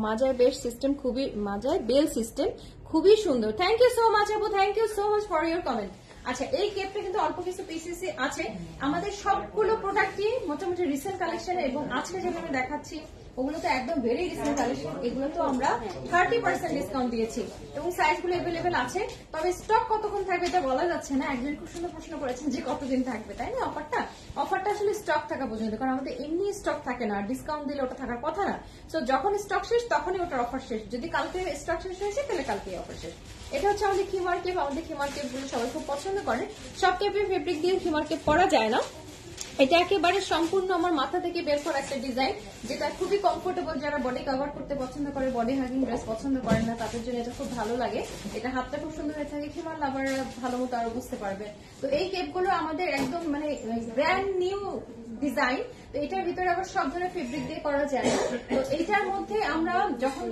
মাজায় বেশ সিস্টেম খুবই মাজায় বেল সিস্টেম খুবই সুন্দর। থ্যাংক ইউ সো মাচ আপু thank you so much for your comment আচ্ছা এই কেপটা কিন্তু অল্প কিছু পিসিসি আছে। আমাদের সবগুলো প্রোডাক্টই মোটামুটি রিসেন্ট কালেকশন এবং আজকে যেগুলো আমি দেখাচ্ছি ওগুলো তো একদম ভেরি রিসেন্ট কালেকশন এগুলো তো আমরা থার্টি পার্সেন্ট ডিসকাউন্ট দিয়েছি। এবং সাইজগুলো অ্যাভেলেবেল আছে। তবে স্টক কতক্ষণ থাকবে এটা বলা যাচ্ছে না। একজন খুব সুন্দর প্রশ্ন করেছেন যে কতদিন থাকবে, তাই না অফারটা অফারটা আসলে স্টক থাকা পর্যন্ত, কারণ আমাদের এমনি স্টক থাকে না ডিসকাউন্ট দিলে ওটা থাকার কথা না। তো যখন স্টক শেষ, তখনই ওটার অফার শেষ। যদি কালকে স্টক শেষ হয়েছে, তাহলে কালকে অফার শেষ। এটা হচ্ছে আমাদের খিমার কেপ আমাদের খিমার কেপগুলো সবাই খুব পছন্দ করে সব কেপে ফেব্রিক দিয়ে খিমার কেপ করা যায় না। এটা একেবারে সম্পূর্ণ আমার মাথা থেকে বের করা একটা ডিজাইন যেটা খুবই কমফোর্টেবল যারা বডি কভার করতে পছন্দ করে বডি হাগিং ড্রেস পছন্দ করেন না, তাদের জন্য এটা খুব ভালো লাগে। এটা হাতটা খুব সুন্দর হয়ে থাকে খেমার লাভার ভালো মতো আরও বুঝতে পারবে। তো এই কেপগুলো আমাদের একদম মানে ব্র্যান্ড নিউ ডিজাইন তো এটার ভিতরে আবার সব ধরনের ফেব্রিক দিয়ে করা যায়। তো এইটার মধ্যে আমরা যখন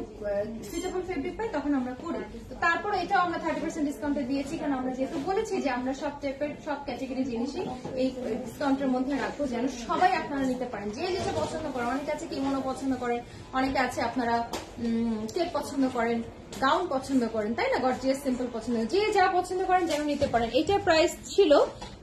সুইটেবল ফেব্রিক পাই, তখন আমরা করি। তারপর এটাও আমরা থার্টি পার্সেন্ট ডিসকাউন্টে দিয়েছি, কারণ আমরা যেহেতু বলেছি যে আমরা সব টাইপের সব ক্যাটাগরি জিনিসই এই ডিসকাউন্টের মধ্যে রাখব, যেন সবাই আপনারা নিতে পারেন। যে যেটা পছন্দ করেন অনেকে আছে কিমোনো পছন্দ করেন অনেকে আছে আপনারা কেক পছন্দ করেন। গাউন পছন্দ করেন, তাই না? গর্জিয়াস সিম্পল পছন্দ যে যা পছন্দ করেন যেন নিতে পারেন। এটার প্রাইস ছিল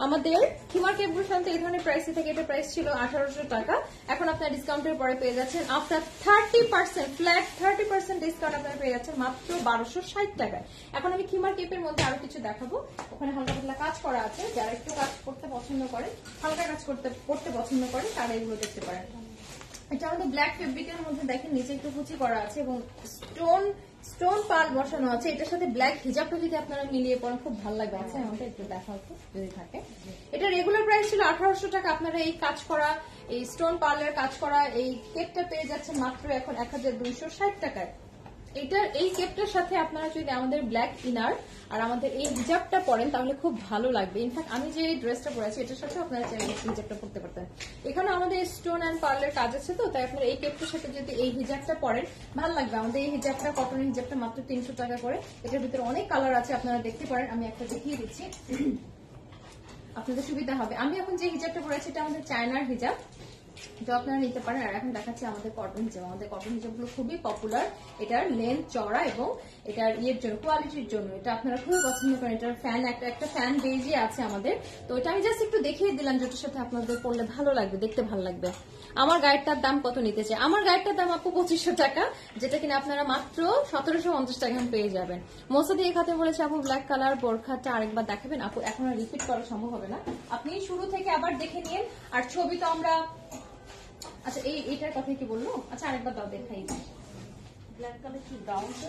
আমাদের হিমার সাথে এই ধরনের প্রাইস থেকে। এটা প্রাইস ছিল আঠারোশো টাকা। এখন আপনার ডিসকাউন্টের পরে পেয়ে যাচ্ছেন after thirty percent flat thirty percent discount আপনারা পেয়ে যাচ্ছেন মাত্র বারোশো ষাট টাকায়। এখন আমি খিমার কেপের মধ্যে আরও কিছু দেখাবো। ওখানে হালকা পাতলা কাজ করা আছে। যারা একটু কাজ করতে পছন্দ করেন, হালকা কাজ করতে করতে পছন্দ করেন, তারা এগুলো দেখতে পারেন। এটা আমাদের ব্ল্যাক ফেব্রিকের মধ্যে দেখেন, নিচে একটু কুচি করা আছে এবং স্টোন স্টোন পাল বসানো আছে। এটার সাথে ব্ল্যাক হিজাবটা যদি আপনারা মিলিয়ে পড়েন, খুব ভালো লাগবে। আছে আমাকে একটু দেখা হতো যদি থাকে। এটা রেগুলার প্রাইস ছিল আঠারোশো টাকা। আপনারা এই কাজ করা, এই স্টোন পার্লের কাজ করা, এই কেকটা পেয়ে যাচ্ছে মাত্র এখন এক হাজার দুইশো ষাট টাকায়। এটার, এই কেপটার সাথে আপনারা যদি আমাদের ব্ল্যাক ইনার আর আমাদের এই হিজাবটা পরেন, তাহলে খুব ভালো লাগবে। ইনফ্যাক্ট আমি যে ড্রেসটা পরেছি এটার সাথে আপনারা চাইলে হিজাবটা পরতে পারতেন। এখানে আমাদের স্টোন অ্যান্ড পার্লার কাজ আছে তো, তাই আপনারা এই কেপটার সাথে যদি এই হিজাবটা পরেন, ভালো লাগবে। আমাদের এই হিজাবটা কটনের হিজাবটা মাত্র তিনশো টাকা করে। এটার ভিতরে অনেক কালার আছে, আপনারা দেখতে পারেন। আমি একটা দেখিয়ে দিচ্ছি। আপনাদের সুবিধা হবে। আমি এখন যে হিজাবটা পরেছি এটা আমাদের চায়নার হিজাব তো আপনারা নিতে পারেন। আর এখন দেখাচ্ছি আমাদের কটন হিজাব আমাদের কটন হিজাবগুলো খুবই পপুলার এটার লেন্থ চড়া এবং এটার ইয়ের জন্য কোয়ালিটির জন্য। এটা আপনারা খুবই পছন্দ করেন। এটার ফ্যান একটা একটা ফ্যান বেজই আছে আমাদের। তো এটা আমি জাস্ট একটু দেখিয়ে দিলাম যেটার সাথে আপনাদের পড়লে ভালো লাগবে, দেখতে ভালো লাগবে। আমার গায়েরটার দাম কত নিতে চাই? আমার গায়েরটার দাম আপু পঁচিশশো টাকা, যেটা কিনা আপনারা মাত্র সতেরোশো পঞ্চাশ টাকা পেয়ে যাবেন। মোসাদি এই খাতে বলেছে, আপু ব্ল্যাক কালার বোরখাটা আরেকবার দেখাবেন। আপু, এখন রিপিট করা সম্ভব হবে না। আপনি শুরু থেকে আবার দেখে নিন। আর ছবি তো আমরা আচ্ছা এই এটার কথা কি বলল? আচ্ছা আরেকবার দাও দেখাই। ব্ল্যাক কালার কি ব্রাউনটা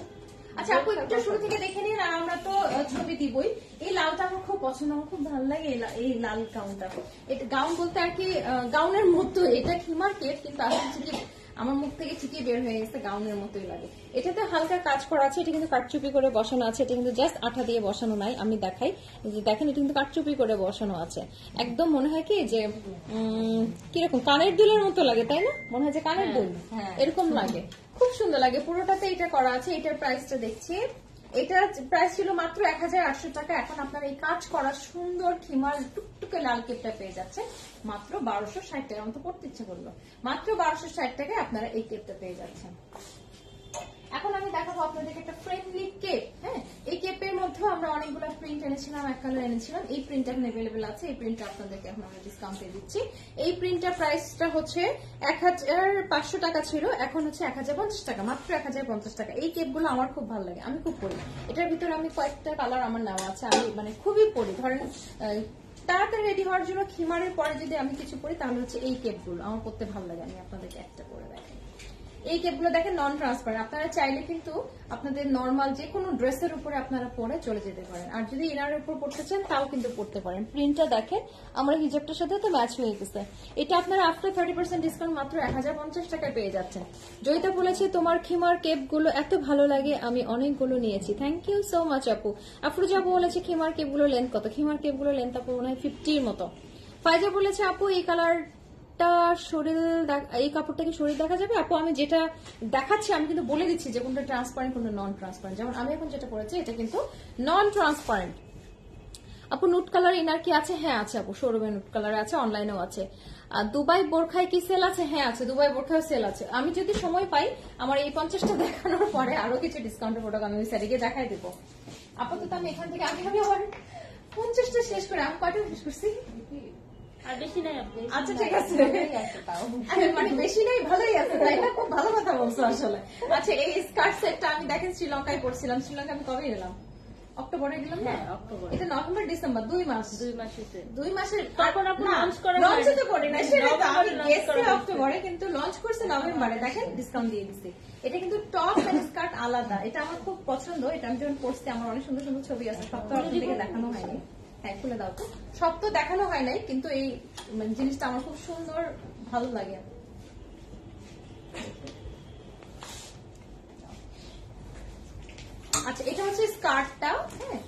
আচ্ছা আপু একটু শুরু থেকে দেখে নিন আর আমরা তো ছবি দিবই। এই লালটা আমার খুব পছন্দ আমার খুব ভালো লাগে এই লাল গাউনটা এটা গাউন বলতে আর কি গাউনের মতো এটা কি মার্কেট কিন্তু আসলে আমার মুখ থেকে ছিটিয়ে বের হয়ে গেছে গাউনের মতোই লাগে। এটাতে হালকা কাজ করা আছে এটা কিন্তু কাটচুপি করে বসানো আছে এটা কিন্তু জাস্ট আঠা দিয়ে বসানো নাই আমি দেখাই। যে দেখেন এটা কিন্তু কাটচুপি করে বসানো আছে। একদম মনে হয় কি যে কীরকম কানের দুলের মতো লাগে তাই না? মনে হয় যে কানের দুল। হ্যাঁ। এরকম লাগে। খুব সুন্দর লাগে। পুরোটাতে এটা করা আছে এটার প্রাইসটা দেখছি। এটার প্রাইস ছিল মাত্র এক হাজার আটশো টাকা। এখন আপনারা এই কাজ করা সুন্দর খিমার টুকটুকে লাল কেপটা পেয়ে যাচ্ছে মাত্র বারোশো ষাট টাকা। মতো পড়তে ইচ্ছে করল। মাত্র বারোশো ষাট টাকায় আপনারা এই কেপটা পেয়ে যাচ্ছেন। এখন আমি দেখাবো আপনাদেরকে একটা ফ্রেন্ডলি কেপ হ্যাঁ এই কেপের মধ্যেও আমরা অনেকগুলো প্রিন্ট এনেছিলাম, এক কালার এনেছিলাম, এই প্রিন্ট এখন অ্যাভেলেবেল আছে, এই প্রিন্টটা আপনাদেরকে এখন আমরা ডিসকাউন্টে দিচ্ছি। এই প্রিন্টটার প্রাইসটা হচ্ছে এক হাজার পাঁচশো টাকা ছিল, এখন হচ্ছে এক হাজার পঞ্চাশ টাকা, মাত্র এক হাজার পঞ্চাশ টাকা। এই কেপগুলো আমার খুব ভালো লাগে, আমি খুব পরি। এটার ভিতরে আমি কয়েকটা কালার আমার নেওয়া আছে, আমি মানে খুবই পরি। ধরেন তাড়াতাড়ি রেডি হওয়ার জন্য খিমারের পরে যদি আমি কিছু পরি, তাহলে হচ্ছে এই কেপগুলো আমার পড়তে ভালো লাগে, আমি আপনাদেরকে একটা করে দেখাই। এই কেপগুলো দেখেন নন ট্রান্সপারেন্ট আপনারা চাইলে কিন্তু আপনাদের নর্মাল যে কোনো ড্রেসের উপরে আপনারা পরে চলে যেতে পারেন। আর যদি ইনারের উপর পড়তে চান, তাও কিন্তু পড়তে পারেন। প্রিন্টটা দেখেন, আমার হিজাবটার সাথে তো ম্যাচ হয়ে গেছে। এটা আপনারা আফটার থার্টি পার্সেন্ট ডিসকাউন্ট মাত্র এক হাজার পঞ্চাশ টাকায় পেয়ে যাচ্ছেন। জয়িতা বলেছে, তোমার খিমার কেপগুলো এত ভালো লাগে, আমি অনেকগুলো নিয়েছি। থ্যাংক ইউ সো মাচ আপু। আফরুজা আপু বলেছে, খিমার কেপগুলো লেন্থ কত? খিমার কেপগুলো লেন্থ আপু মনে হয় ফিফটির মতো। ফাইজা বলেছে, আপু, এই কালার টা শরীর এই কাপড়টা কি শরীর দেখা যাবে? আপু, আমি যেটা দেখাচ্ছি, আমি কিন্তু বলে দিচ্ছি যে কোনটা ট্রান্সপারেন্ট কোনটা নন ট্রান্সপারেন্ট যেমন আমি এখন যেটা পড়েছি এটা কিন্তু নন ট্রান্সপারেন্ট আপু নুট কালার ইনার কি আছে? হ্যাঁ আছে আপু শোরুমে নুট কালার আছে অনলাইনেও আছে। দুবাই বোরখায় কি সেল আছে? হ্যাঁ আছে, দুবাই বোরখায় সেল আছে। আমি যদি সময় পাই, আমার এই পঞ্চাশটা *laughs* দেখানোর পরে আরও কিছু ডিসকাউন্টের প্রোডাক্ট আমি ওই সাইডে দেখাই দেবো। আপাতত আমি এখান থেকে আগে আমি আমার পঞ্চাশটা শেষ করে, আমি কয়টা শেষ করছি? আর বেশি নাই আচ্ছা ঠিক আছে। মানে বেশি নেই ভালোই আছে তাই না? খুব ভালো কথা বলছো আসলে। আচ্ছা এই স্কার্ট সেটটা আমি দেখেন শ্রীলঙ্কায় করছিলাম শ্রীলঙ্কা আমি কবে গেলাম? অক্টোবরে গেলাম না? হ্যাঁ, অক্টোবরে। এটা নভেম্বর ডিসেম্বর দুই মাস। দুই মাস দুই মাসের তখন আপনি করা launch হয়নি। তো করি না সেটা তো আমি গেছি অক্টোবরে কিন্তু লঞ্চ করছে নভেম্বরে। দেখেন ডিসকাউন্ট দিয়ে দিছে। এটা কিন্তু টপ এন্ড স্কার্ট আলাদা। এটা আমার খুব পছন্দ। এটা আমি যখন পড়ছি আমার অনেক সুন্দর সুন্দর ছবি আছে। সব তো আপনাদেরকে দেখানো হয়নি। হ্যাঁ খুলে দাও তো। সব তো দেখানো হয় নাই, কিন্তু এই মানে জিনিসটা আমার খুব সুন্দর, ভালো লাগে। আচ্ছা এটা হচ্ছে স্কার্টটা হ্যাঁ।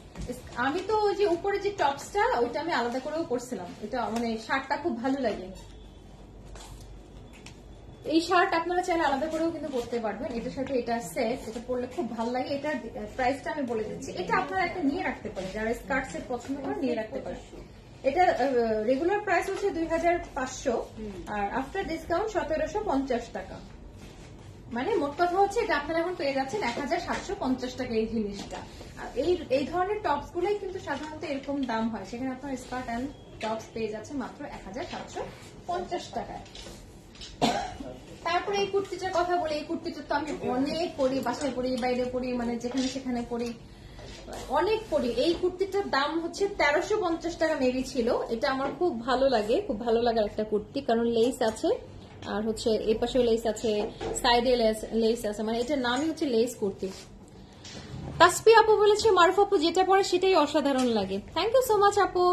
আমি তো ওই যে উপরে যে টপসটা, ওইটা আমি আলাদা করেও করছিলাম এটা মানে শার্টটা খুব ভালো লাগে। এই শার্ট আপনারা চাইলে আলাদা করেও কিন্তু পরতে পারবেন। এটার সাথে এটা সেট এটা পরলে খুব ভালো লাগে। এটার প্রাইসটা আমি বলে দিচ্ছি। এটা আপনারা একটা নিয়ে রাখতে পারেন। যারা স্কার্ট সেট পছন্দ করেন নিয়ে রাখতে পারেন। এটা রেগুলার প্রাইস হচ্ছে দুই হাজার পাঁচশো। আর আফটার ডিসকাউন্ট সতেরোশো পঞ্চাশ টাকা। মানে মোট কথা হচ্ছে এটা আপনারা এখন পেয়ে যাচ্ছেন এক হাজার সাতশো পঞ্চাশ টাকা এই জিনিসটা। আর এই এই ধরনের টপস গুলোই কিন্তু সাধারণত এরকম দাম হয়। সেখানে আপনার স্কার্ট অ্যান্ড টপস পেয়ে যাচ্ছে মাত্র এক হাজার সাতশো পঞ্চাশ টাকায়। তারপরে এই কুর্তিটার কথা বলি, এই কুর্তিটা তো আমি অনেক পরি, বাসায় পরি, বাইরে পরি মানে যেখানে সেখানে পরি, অনেক পরি। এই কুর্তিটার দাম হচ্ছে তেরোশো পঞ্চাশ টাকা মেবি ছিল। এটা আমার খুব ভালো লাগে, খুব ভালো লাগার একটা কুর্তি, কারণ লেস আছে, আর হচ্ছে এই পাশেও লেস আছে সাইডে লেস লেস আছে মানে এটার নামই হচ্ছে লেস কুর্তি। তাসপি আপু বলেছে, মারুফ আপু যেটা পরে সেটাই অসাধারণ লাগে। থ্যাংক ইউ সো মাচ আপু।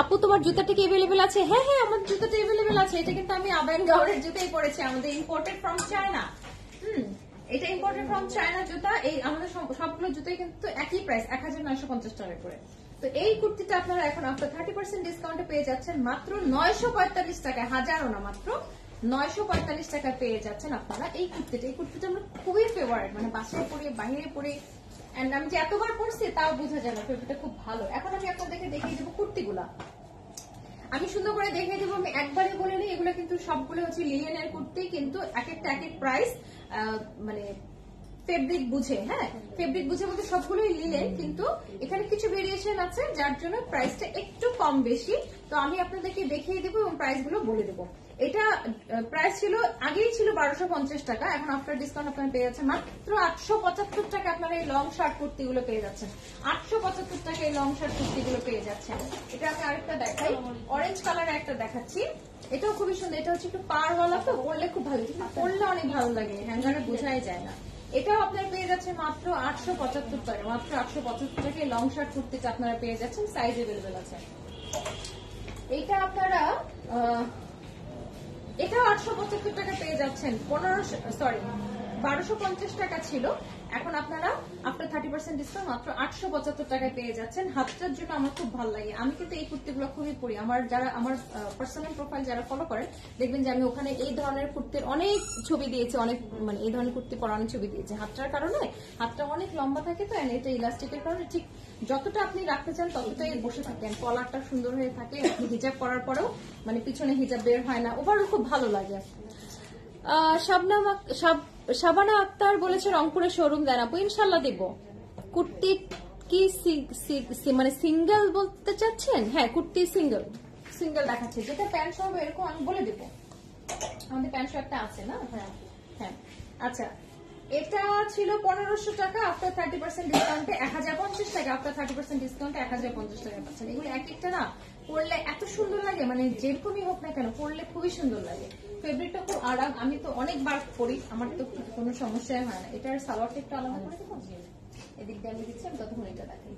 আপু, তোমার জুতাটা কি এভেলেবেল আছে? হ্যাঁ হ্যাঁ আমার জুতাটা এভেলেবেল আছে। এটা কিন্তু আমি আবায়ন গাউরের জুতাই পরেছি। আমাদের ইম্পোর্টেড ফ্রম চায়না হুম, এটা ইম্পোর্টেড ফ্রম চায়না জুতা। এই আমাদের সবগুলো জুতাই কিন্তু একই প্রাইস এক হাজার নয়শো পঞ্চাশ টাকা করে। তো এই কুর্তিটা আপনারা এখন আফটার থার্টি পার্সেন্ট ডিসকাউন্টে পেয়ে যাচ্ছেন। মাত্র নয়শো পঁয়তাল্লিশ টাকায়, হাজারও না, মাত্র নয়শো পঁয়তাল্লিশ টাকা পেয়ে যাচ্ছেন আপনারা। এই কুর্তিটা এই কুর্তিটা আমরা খুবই ফেভারিট মানে বাসায় পরে বাহিরে পরে এন্ড আমি যে এতবার পরছি তাও বোঝা যায় না ফেব্রিকটা খুব ভালো। এখন আমি আপনাদেরকে দেখিয়ে দেবো কুর্তিগুলা। আমি সুন্দর করে দেখিয়ে দেবো, আমি একবারে বলে নিই, এগুলো কিন্তু সবগুলো হচ্ছে লিলেন লিলেনের কুর্তি, কিন্তু এক একটা, এক এক প্রাইস মানে ফেব্রিক বুঝে হ্যাঁ? ফেব্রিক বুঝে বলতে সবগুলোই লিলেন কিন্তু এখানে কিছু ভেরিয়েশন আছে, যার জন্য প্রাইসটা একটু কম বেশি। তো আমি আপনাদেরকে দেখিয়ে দেবো এবং প্রাইসগুলো বলে দেবো। এটা প্রাইস ছিল, আগেই ছিল বারোশো পঞ্চাশ টাকা, এখন আফটার ডিসকাউন্ট আপনারা পেয়ে যাচ্ছেন মাত্র আটশো পঁচাত্তর টাকা আপনারা এই লং শার্ট কুর্তিগুলো পেয়ে যাচ্ছেন। আটশো পঁচাত্তর টাকা এই লং শার্ট কুর্তিগুলো পেয়ে যাচ্ছেন। এটা আমি আরেকটা দেখাই। অরেঞ্জ কালারের একটা দেখাচ্ছি। এটাও খুবই সুন্দর, এটা হচ্ছে একটু পারওয়ালা তো, পরলে খুব ভালো পরলে অনেক ভালো লাগে হ্যাঙ্গারে বোঝাই যায় না। এটাও আপনারা পেয়ে যাচ্ছেন মাত্র আটশো পঁচাত্তর টাকা, মাত্র আটশো পঁচাত্তর টাকা লং শার্ট কুর্তিটা আপনারা পেয়ে যাচ্ছেন সাইজ এভেলেবেল আছে। এইটা আপনারা এটাও আটশো পঁচাত্তর টাকা পেয়ে যাচ্ছেন। পনেরোশো সরি বারোশো পঞ্চাশ টাকা ছিল। এখন আপনারা আফটার থার্টি পার্সেন্ট ডিসকাউন্ট মাত্র আটশো পঁচাত্তর টাকায় পেয়ে যাচ্ছেন। হাতটার জন্য আমার খুব ভালো লাগে। আমি কিন্তু এই কুর্তিগুলো খুবই পরি। আমার যারা, আমার পার্সোনাল প্রোফাইল যারা ফলো করেন, দেখবেন যে আমি ওখানে এই ধরনের কুর্তির অনেক ছবি দিয়েছি, অনেক মানে এই ধরনের কুর্তি পরানোর ছবি দিয়েছি। হাতটার কারণে হাতটা অনেক লম্বা থাকে তো এটা ইলাস্টিকের কারণে ঠিক যতটা আপনি রাখতে চান ততটাই বসে থাকেন কলারটা সুন্দর হয়ে থাকে। আপনি হিজাব করার পরেও মানে পিছনে হিজাব বের হয় না। ওভারঅল খুব ভালো লাগে। শাবনাম আক- শাব- শাবানা আক্তার বলেছে, রংপুরে শোরুম আপু ইনশাল্লাহ দিব। কুর্তি কি মানে সিঙ্গেল বলতে চাচ্ছেন? হ্যাঁ কুর্তি সিঙ্গেল সিঙ্গেল দেখাচ্ছে। যেটা প্যান্ট সহ এরকম আমি বলে দেবো। আমাদের প্যান্ট সহ একটা আছে না? হ্যাঁ হ্যাঁ। আচ্ছা এটা ছিল পনেরোশো টাকা আফটার থার্টি পার্সেন্ট ডিসকাউন্টে এক হাজার পঞ্চাশ টাকা আফটার থার্টি পার্সেন্ট ডিসকাউন্টে এক হাজার পঞ্চাশ টাকা পাচ্ছেন। এগুলো এক একটা না পড়লে এত সুন্দর লাগে মানে যেরকমই হোক না কেন পড়লে খুবই সুন্দর লাগে। ফেব্রিকটা খুব আরাম আমি তো অনেকবার পরি আমার তো কোনো সমস্যাই হয় না। এটার সালোয়ারটা একটু আলাদা করে এদিক দিয়ে দিচ্ছি, আমি ততক্ষণ এটা দেখাই।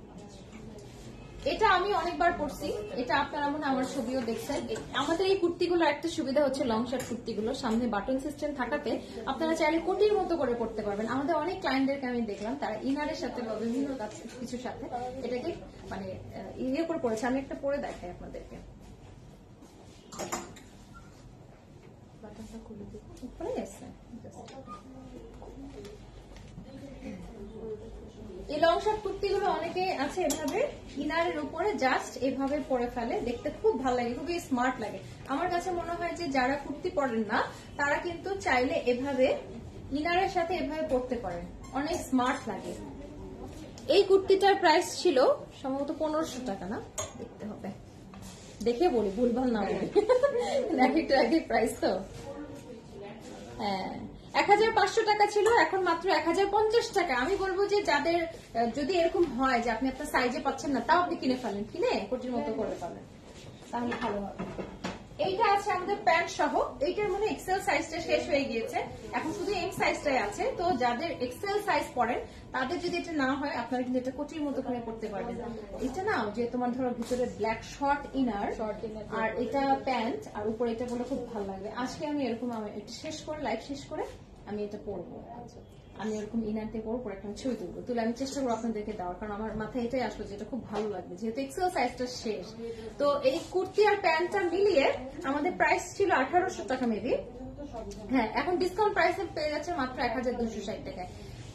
এটা আমি অনেকবার পরছি, এটা আপনারা মনে আমার ছবিও দেখছেন। আমাদের এই কুর্তিগুলোর একটা সুবিধা হচ্ছে লং শার্ট কুর্তিগুলো, সামনে বাটন সিস্টেম থাকাতে আপনারা চাইলে কোটির মতো করে পড়তে পারবেন। আমাদের অনেক ক্লায়েন্টদেরকে আমি দেখলাম, তারা ইনারের সাথে বা বিভিন্ন কিছুর সাথে এটাকে মানে ইয়ে করে পড়েছে আমি একটা পরে দেখাই আপনাদেরকে। আছে এই অনেকে আছে এভাবে ইনারের উপরে জাস্ট এভাবে পরে ফেলে। দেখতে খুব ভালো লাগে, খুবই স্মার্ট লাগে। আমার কাছে মনে হয় যে যারা কুর্তি পরেন না, তারা কিন্তু চাইলে এভাবে ইনারের সাথে এভাবে পরতে পারেন। অনেক স্মার্ট লাগে। এই কুর্তিটার প্রাইস ছিল সম্ভবত পনেরোশো টাকা না? দেখতে হবে। দেখে বলি, ভুলভাল না বলি। এক একটা এক প্রাইস তো। হ্যাঁ। এক হাজার পাঁচশো টাকা ছিল, এখন মাত্র এক হাজার পঞ্চাশ টাকা। আমি বলব যে যাদের যদি এরকম হয় যে আপনি আপনার সাইজে পাচ্ছেন না, তাও আপনি কিনে ফেলেন। কিনে কোটির মতো করে ফেলেন। তাহলে ভালো হবে। এইটা আছে আমাদের প্যান্ট সহ। এইটার মানে এক্সেল সাইজটা শেষ হয়ে গিয়েছে। এখন শুধু এম সাইজটাই আছে। তো যাদের এক্সেল সাইজ পড়েন তাদের যদি এটা না হয় আপনারা কিন্তু এটা কোটির মতো করে করতে পারবেন। এটা না যে তোমার ধরো ভিতরে ব্ল্যাক শর্ট ইনার আর এটা প্যান্ট আর উপরে এটা বলে খুব ভালো লাগবে। আজকে আমি এরকম এটা শেষ করে লাইভ শেষ করে আমি এটা পরবো আমি এরকম ইনার দিয়ে পরে একটা ছবি তুলবো। তুলে আমি চেষ্টা করব আপনাদেরকে দেওয়ার, কারণ আমার মাথায় এটাই আসলো যে এটা খুব ভালো লাগবে। যেহেতু এক্সেল সাইজটা শেষ। তো এই কুর্তি আর প্যান্টটা মিলিয়ে আমাদের প্রাইস ছিল আঠারোশো টাকা মেবি হ্যাঁ এখন ডিসকাউন্ট প্রাইসে পেয়ে যাচ্ছে মাত্র এক হাজার দুশো ষাট টাকায়।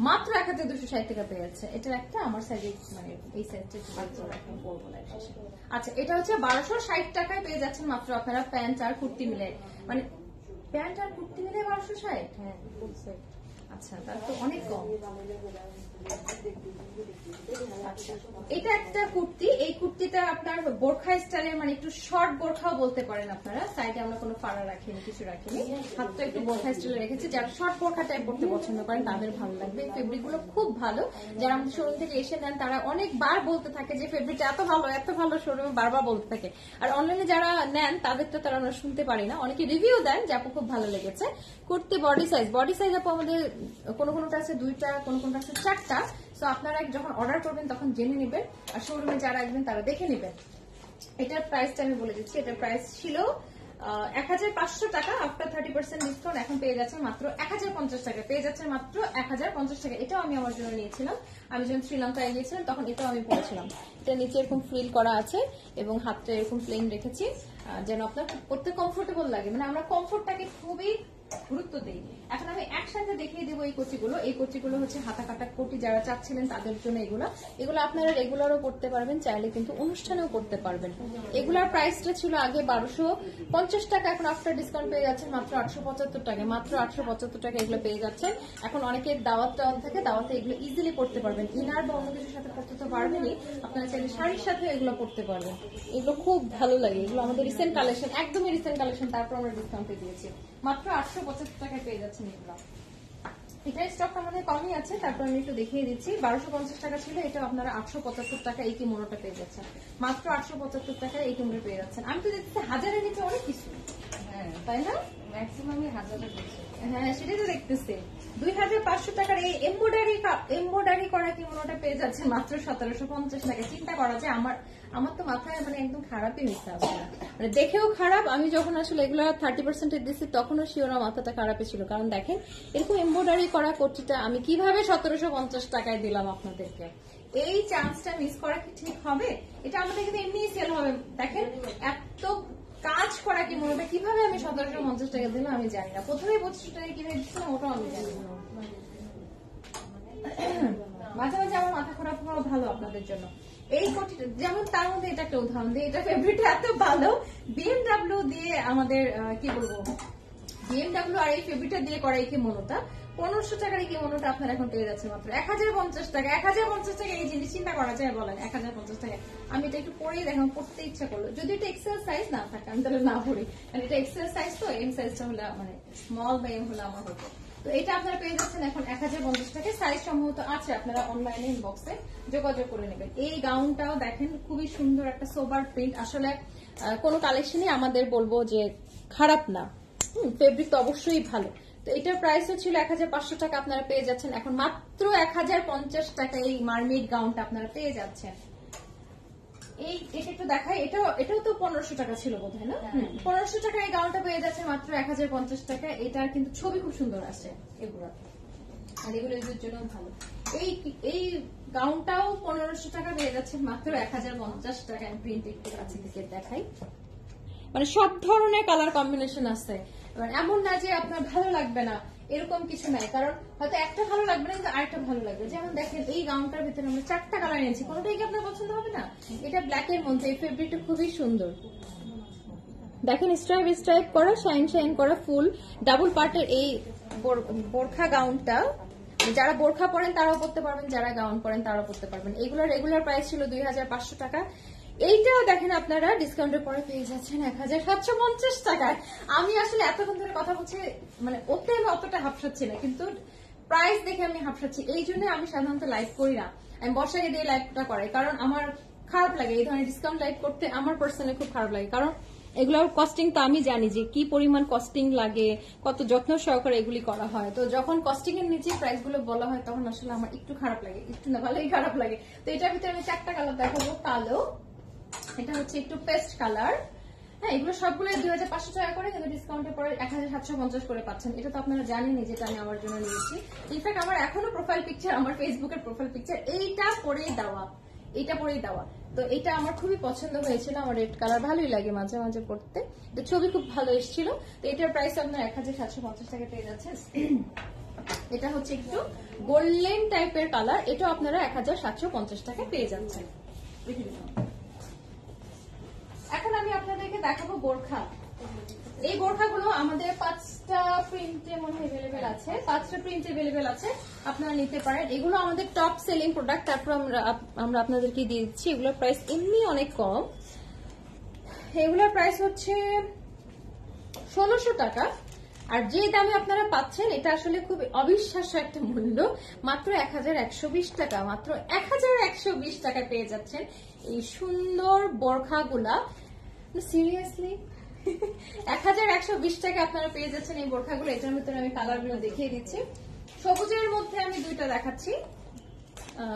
মাত্র এক হাজার দুশো ষাট টাকা পেয়ে যাচ্ছে। এটা একটা আমার সাইজে মানে এই সাইজটা পরবো live আচ্ছা এটা হচ্ছে বারোশো ষাট টাকায় পেয়ে যাচ্ছেন মাত্র আপনারা প্যান্ট আর কুর্তি মিলে। মানে প্যান্ট আর কুর্তি মিলে বারোশো ষাট? হ্যাঁ আচ্ছা তার তো অনেক কম। এটা একটা কুর্তি। এই কুর্তিটা আপনার বোরখা স্টাইলের মানে একটু শর্ট বোরখাও বলতে পারেন আপনারা। সাইডে আমরা কোনো ফাড়া রাখিনি, কিছু রাখিনি। হাতটা একটু বোরখা স্টাইলে রেখেছি। যারা শর্ট বোরখা টাইপ করতে পছন্দ করেন, তাদের ভালো লাগবে। এই ফেব্রিকগুলো খুব ভালো। যারা আমাদের শোরুম থেকে এসে নেন, তারা অনেকবার বলতে থাকে যে ফেব্রিকটা এত ভালো এত ভালো শোরুমে বারবার বলতে থাকে। আর অনলাইনে যারা নেন, তাদের তো তারা আমরা শুনতে পারি না। অনেকে রিভিউ দেন যে খুব ভালো লেগেছে। Kurti body size body size আপু আমাদের কোনো কোনোটা আছে দুইটা, কোনো কোনোটা আছে চারটা সো আপনারা যখন অর্ডার করবেন, তখন জেনে নেবেন, আর শোরুমে যারা আসবেন, তারা দেখে নেবেন। এটার প্রাইসটা আমি বলে দিচ্ছি, এটার প্রাইস ছিল এক হাজার পাঁচশো টাকা আফটার থার্টি পার্সেন্ট ডিসকাউন্ট এখন পেয়ে যাচ্ছে মাত্র এক হাজার পঞ্চাশ টাকা। পেয়ে যাচ্ছে মাত্র এক হাজার পঞ্চাশ টাকা। এটাও আমি আমার জন্য নিয়েছিলাম। আমি যখন শ্রীলঙ্কায় গিয়েছিলাম, তখন এটাও আমি পড়েছিলাম এটা নিচে এরকম ফ্রিল করা আছে এবং হাতটা এরকম প্লেন রেখেছি যেন আপনার পড়তে কমফোর্টেবল লাগে। মানে আমরা কমফোর্টটাকে খুবই গুরুত্ব দিই। এখন আমি একসাথে দেখিয়ে দেবো এই কোচিগুলো। এই কোচিগুলো হচ্ছে হাতা কাটা কোটি যারা চাচ্ছিলেন তাদের জন্য এগুলো। এগুলো আপনারা রেগুলারও করতে পারবেন, চাইলে কিন্তু অনুষ্ঠানেও করতে পারবেন। এগুলার প্রাইসটা ছিল আগে বারোশো পঞ্চাশ টাকা, এখন আফটার ডিসকাউন্ট পেয়ে যাচ্ছেন মাত্র আটশো পঁচাত্তর টাকা। মাত্র আটশো পঁচাত্তর টাকা এগুলো পেয়ে যাচ্ছেন। এখন অনেকের দাওয়াত টাওয়াত থাকে, দাওয়াতে এগুলো ইজিলি পড়তে পারবেন। ইনার বা অন্য কিছুর সাথে পড়তে তো পারবেনই। আপনারা চাইলে শাড়ির সাথে এগুলো পড়তে পারবেন। এগুলো খুব ভালো লাগে। এগুলো আমাদের রিসেন্ট কালেকশন একদমই রিসেন্ট কালেকশন তারপর আমরা ডিসকাউন্টে দিয়েছি। মাত্র আটশো পঁচাত্তর টাকায় পেয়ে যাচ্ছেন এগুলো। এটার স্টক আমাদের কমই আছে তারপর আমি একটু দেখিয়ে দিচ্ছি। বারোশো পঞ্চাশ টাকা ছিল এটা আপনারা আটশো পঁচাত্তর টাকা এই কিমোনোটা পেয়ে যাচ্ছেন। মাত্র আটশো পঁচাত্তর টাকায় এই কিমোনো পেয়ে যাচ্ছেন। আমি তো দেখছি হাজারের নিচে অনেক কিছু। হ্যাঁ। তাই না? ম্যাক্সিমামই হাজারে দিচ্ছে হ্যাঁ সেটাই তো দেখতেছি। দুই হাজার পাঁচশো টাকার এই এমব্রয়ডারি এমব্রয়ডারি করা কিমোনোটা পেয়ে যাচ্ছে মাত্র সতেরোশো পঞ্চাশ টাকা চিন্তা করা যায় আমার আমার তো মাথায় মানে একদম খারাপই হয়েছে মানে দেখেও খারাপ, আমি যখন আসলে এগুলো থার্টি পার্সেন্টের দিচ্ছি তখনও শিওরা মাথাটা খারাপই ছিল। কারণ দেখেন, এরকম এমব্রয়ডারি করা কোটিটা আমি কীভাবে সতেরোশো পঞ্চাশ টাকায় দিলাম আপনাদেরকে? এই চান্সটা মিস করা কি ঠিক হবে? এটা আমাদের কিন্তু এমনি সেল হবে। দেখেন, এত কাজ করা কি মনে কীভাবে আমি সতেরোশো পঞ্চাশ টাকা দিলাম আমি জানি না। প্রথমে পঁচিশশো টাকা কীভাবে দিচ্ছিলাম ওটাও আমি জানি না। মাঝে মাঝে আমার মাথা খারাপ হওয়া ভালো আপনাদের জন্য। এই কোটিটা যেমন তার মধ্যে এটা একটা উদাহরণ দিই এটা ফেভারিট এত ভালো। বিএমডাব্লিউ দিয়ে আমাদের কি বলব? বিএমডাব্লিউ আর এই ফেব্রিকটা দিয়ে করা এই মনোটা? পনেরোশো টাকার এই মনোটা আপনার এখন পেয়ে যাচ্ছে মাত্র। এক হাজার পঞ্চাশ টাকা, এক হাজার পঞ্চাশ টাকা এই জিনিস চিন্তা করা যায় বলেন, এক হাজার পঞ্চাশ টাকা। আমি এটা একটু পরেই দেখলাম পড়তে ইচ্ছা করল। যদি এটা এক্সেল সাইজ না থাকে, আমি তাহলে না পড়ি। কারণ এটা এক্সেল সাইজ তো এম সাইজটা হলে মানে স্মল বা এম হলে আমার হতো। তো এটা আপনারা পেয়ে যাচ্ছেন এখন এক হাজার পঞ্চাশ টাকা সাইজ সম্ভবত আছে আপনারা অনলাইনে ইনবক্সে যোগাযোগ করে নেবেন। এই গাউনটাও দেখেন, খুবই সুন্দর একটা সোবার প্রিন্ট আসলে কোনো কালেকশনই আমাদের বলব যে খারাপ না। ফেব্রিক তো অবশ্যই ভালো। তো এটার প্রাইসও ছিল এক হাজার পাঁচশো টাকা আপনারা পেয়ে যাচ্ছেন। এখন মাত্র এক হাজার পঞ্চাশ টাকা এই মারমেড গাউনটা আপনারা পেয়ে যাচ্ছেন। এই এটা একটু দেখাই এটাও এটাও তো পনেরোশো টাকা ছিল বোধ হয়। না পনেরোশো টাকা এই গাউনটা পেয়ে যাচ্ছে মাত্র এক হাজার পঞ্চাশ টাকা। কিন্তু ছবি খুব সুন্দর আসে এগুলো। আর এগুলো এদের জন্য ভালো। এই এই গাউনটাও পনেরোশো টাকা পেয়ে যাচ্ছে মাত্র এক হাজার পঞ্চাশ টাকা প্রিন্ট একটু কাছে থেকে দেখাই। মানে সব ধরনের কালার কম্বিনেশন আছে এমন না যে আপনার ভালো লাগবে না। এরকম কিছু নাই। কারণ হয়তো একটা ভালো লাগবে না, কিন্তু আরেকটা ভালো লাগবে। যেমন দেখেন, এই গাউনটার ভিতরে আমরা চারটা কালার এনেছি। কোনোটাই কি আপনার পছন্দ হবে না? এটা ব্ল্যাক এর মধ্যে, এই ফেব্রিকটা খুবই সুন্দর। দেখেন স্ট্রাইপ স্ট্রাইপ করা শাইন শাইন করা ফুল ডাবল পার্টের এই বোর- বোরখা গাউনটা, যারা বোরখা পরেন তারাও পরতে পারবেন, যারা গাউন পরেন তারাও পরতে পারবেন। এগুলোর রেগুলার প্রাইস ছিল দুই হাজার পাঁচশো টাকা। এইটাও দেখেন আপনারা ডিসকাউন্টের পরে পেয়ে যাচ্ছেন এক হাজার সাতশো পঞ্চাশ টাকায়। আমি আসলে এতক্ষণ ধরে কথা বলছি মানে ওতে আমি অতটা হাফসাচ্ছি না, কিন্তু প্রাইস দেখে আমি হাফসাচ্ছি। এই জন্য আমি সাধারণত লাইভ করি না। আমি বর্ষাকে দিয়ে লাইভটা করাই, কারণ আমার খারাপ লাগে। এই ধরনের ডিসকাউন্ট লাইভ করতে আমার পার্সোনালি খুব খারাপ লাগে, কারণ এগুলোর কস্টিং তো আমি জানি যে কি পরিমাণ কস্টিং লাগে, কত যত্ন সহকারে এগুলি করা হয়। তো যখন কস্টিং এর নিচে প্রাইসগুলো বলা হয়, তখন আসলে আমার একটু খারাপ লাগে, একটু না ভালোই খারাপ লাগে। তো এটার ভিতরে আমি চারটা কালার দেখাবো, কালো এটা হচ্ছে একটু পেস্ট কালার। হ্যাঁ এগুলো সবগুলো দুই হাজার পাঁচশো টাকা করে, কিন্তু ডিসকাউন্টের পরে এক হাজার সাতশো পঞ্চাশ করে পাচ্ছেন। এটা তো আপনারা জানেনই যেটা আমি আমার জন্য নিয়েছি। ইনফ্যাক্ট আমার এখনও প্রোফাইল পিকচার আমার ফেসবুকের প্রোফাইল পিকচার এইটা পরেই দেওয়া। এটা পরেই দেওয়া। তো এটা আমার খুবই পছন্দ হয়েছিল, আমার রেড কালার ভালোই লাগে মাঝে মাঝে পড়তে। তো ছবি খুব ভালো এসেছিল। তো এটার প্রাইস আপনার এক হাজার সাতশো পঞ্চাশ টাকা পেয়ে যাচ্ছে এটা হচ্ছে একটু গোল্ডেন টাইপের কালার এটাও আপনারা এক হাজার সাতশো পঞ্চাশ টাকা পেয়ে যাচ্ছেন। এখন আমি আপনাদেরকে দেখাবো বোরখা। এই বোরখাগুলো আমাদের পাঁচটা প্রিন্টে মনে হয় অ্যাভেলেবেল আছে। পাঁচটা প্রিন্ট অ্যাভেলেবেল আছে। আপনারা নিতে পারেন। এগুলো আমাদের টপ সেলিং প্রোডাক্ট তারপর আমরা আপনাদেরকে দিয়ে দিচ্ছি। এগুলোর প্রাইস এমনি অনেক কম। এগুলোর প্রাইস হচ্ছে ষোলোশো টাকা। আর যে দামে আপনারা পাচ্ছেন, এটা আসলে খুব অবিশ্বাস্য একটা মূল্য। মাত্র এক হাজার একশো বিশ টাকা, মাত্র এক হাজার একশো বিশ টাকা পেয়ে যাচ্ছেন এই সুন্দর বোরখাগুলা। সিরিয়াসলি *laughs* এক হাজার একশো বিশ টাকা আপনারা পেয়ে যাচ্ছেন এই বোরখাগুলো। এটার ভিতরে আমি কালারগুলো দেখিয়ে দিচ্ছি। সবুজের মধ্যে আমি দুইটা দেখাচ্ছি।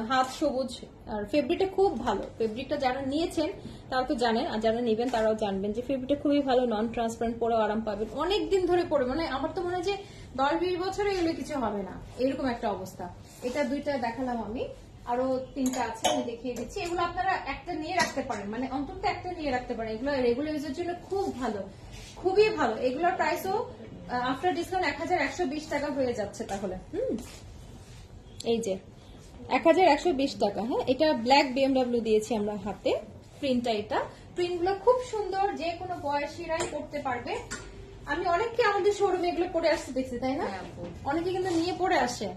হাত সবুজ আর ফেব্রিকটা খুব ভালো। ফেব্রিকটা যারা নিয়েছেন তারা তো জানেন, আর যারা নেবেন, তারাও জানবেন যে ফেব্রিকটা খুবই ভালো নন ট্রান্সপারেন্ট পরেও আরাম পাবেন। অনেক দিন ধরে পরে মানে আমার তো মনে হয় যে দশ বিশ বছরে এগুলো কিছু হবে না। এরকম একটা অবস্থা। এটা দুইটা দেখালাম আমি। আরও তিনটা আছে আমি দেখিয়ে দিচ্ছি। এগুলো আপনারা একটা নিয়ে রাখতে পারেন মানে অন্তত একটা নিয়ে রাখতে পারেন। এগুলো রেগুলার ইউজের জন্য খুব ভালো খুবই ভালো। এগুলোর প্রাইসও আফটার ডিসকাউন্ট এক হাজার একশো বিশ টাকা হয়ে যাচ্ছে তাহলে। হুম? এই যে এক হাজার একশো বিশ টাকা হ্যাঁ? এটা ব্ল্যাক বিএমডাব্লিউ দিয়েছি আমরা হাতে প্রিন্টটা এটা। প্রিন্টগুলো খুব সুন্দর যে কোনো বয়সীরাই পড়তে পারবে। আমি অনেককে আমাদের শোরুমে এগুলো পরে আসতে দেখছি তাই না? হ্যাঁ, অনেকে কিন্তু নিয়ে পরে আসে।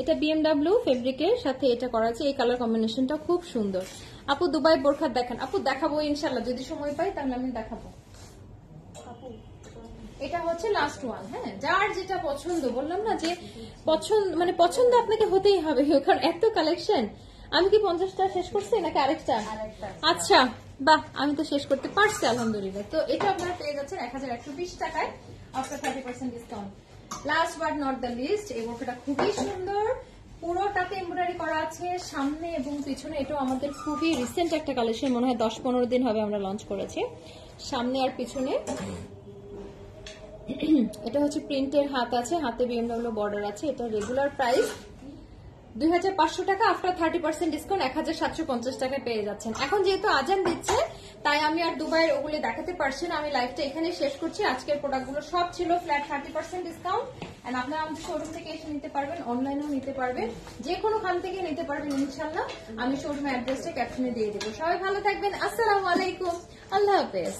এটা বিএমডাব্লিউ ফেব্রিকের সাথে এটা করা আছে। এই কালার কম্বিনেশনটা খুব সুন্দর। আপু দুবাই বোরখা দেখান। আপু দেখাবো ইনশাল্লাহ যদি সময় পাই তাহলে আমি দেখাবো। এটা হচ্ছে লাস্ট ওয়ান হ্যাঁ? যার যেটা পছন্দ বললাম না যে পছন্দ মানে পছন্দ আপনাকে হতেই হবে কারণ এত কালেকশন আমি কি পঞ্চাশটা শেষ করছি নাকি আরেকটা? আরেকটা। আচ্ছা বাহ আমি তো শেষ করতে পারছি আলহামদুলিল্লাহ। তো এটা আপনারা পেয়ে যাচ্ছেন এক হাজার একশো বিশ টাকায়। আপনার thirty percent discount last but not the least এই বোরখাটা খুবই সুন্দর। পুরোটাতে এমব্রয়ডারি করা আছে, সামনে এবং পিছনে এটাও আমাদের খুবই রিসেন্ট একটা কালেকশন মনে হয় দশ পনেরো দিন হবে আমরা লঞ্চ করেছি। সামনে আর পিছনে। এটা হচ্ছে প্রিন্টের হাত আছে, হাতে বিএমডব্লিউ বর্ডার আছে, এটা রেগুলার প্রাইস দুই হাজার পাঁচশো টাকা আফটার থার্টি পার্সেন্ট ডিসকাউন্ট এক হাজার সাতশো পঞ্চাশ টাকায় পেয়ে যাচ্ছেন। এখন যেহেতু আজান দিচ্ছে তাই আমি আর দুবাইয়ের ওগুলো দেখাতে পারছি না, আমি লাইভটা এখানে শেষ করছি। আজকের প্রোডাক্টগুলো সব ছিল flat thirty percent discount and আপনারা আমাদের শোরুম থেকে এসে নিতে পারবেন অনলাইনেও নিতে পারবেন। যে কোনো খান থেকে নিতে পারবেন ইনশাল্লাহ আমি শোরুমের অ্যাড্রেসটা ক্যাপশনে দিয়ে দেবো। সবাই ভালো থাকবেন। আসসালামু আলাইকুম। আল্লাহ হাফেজ।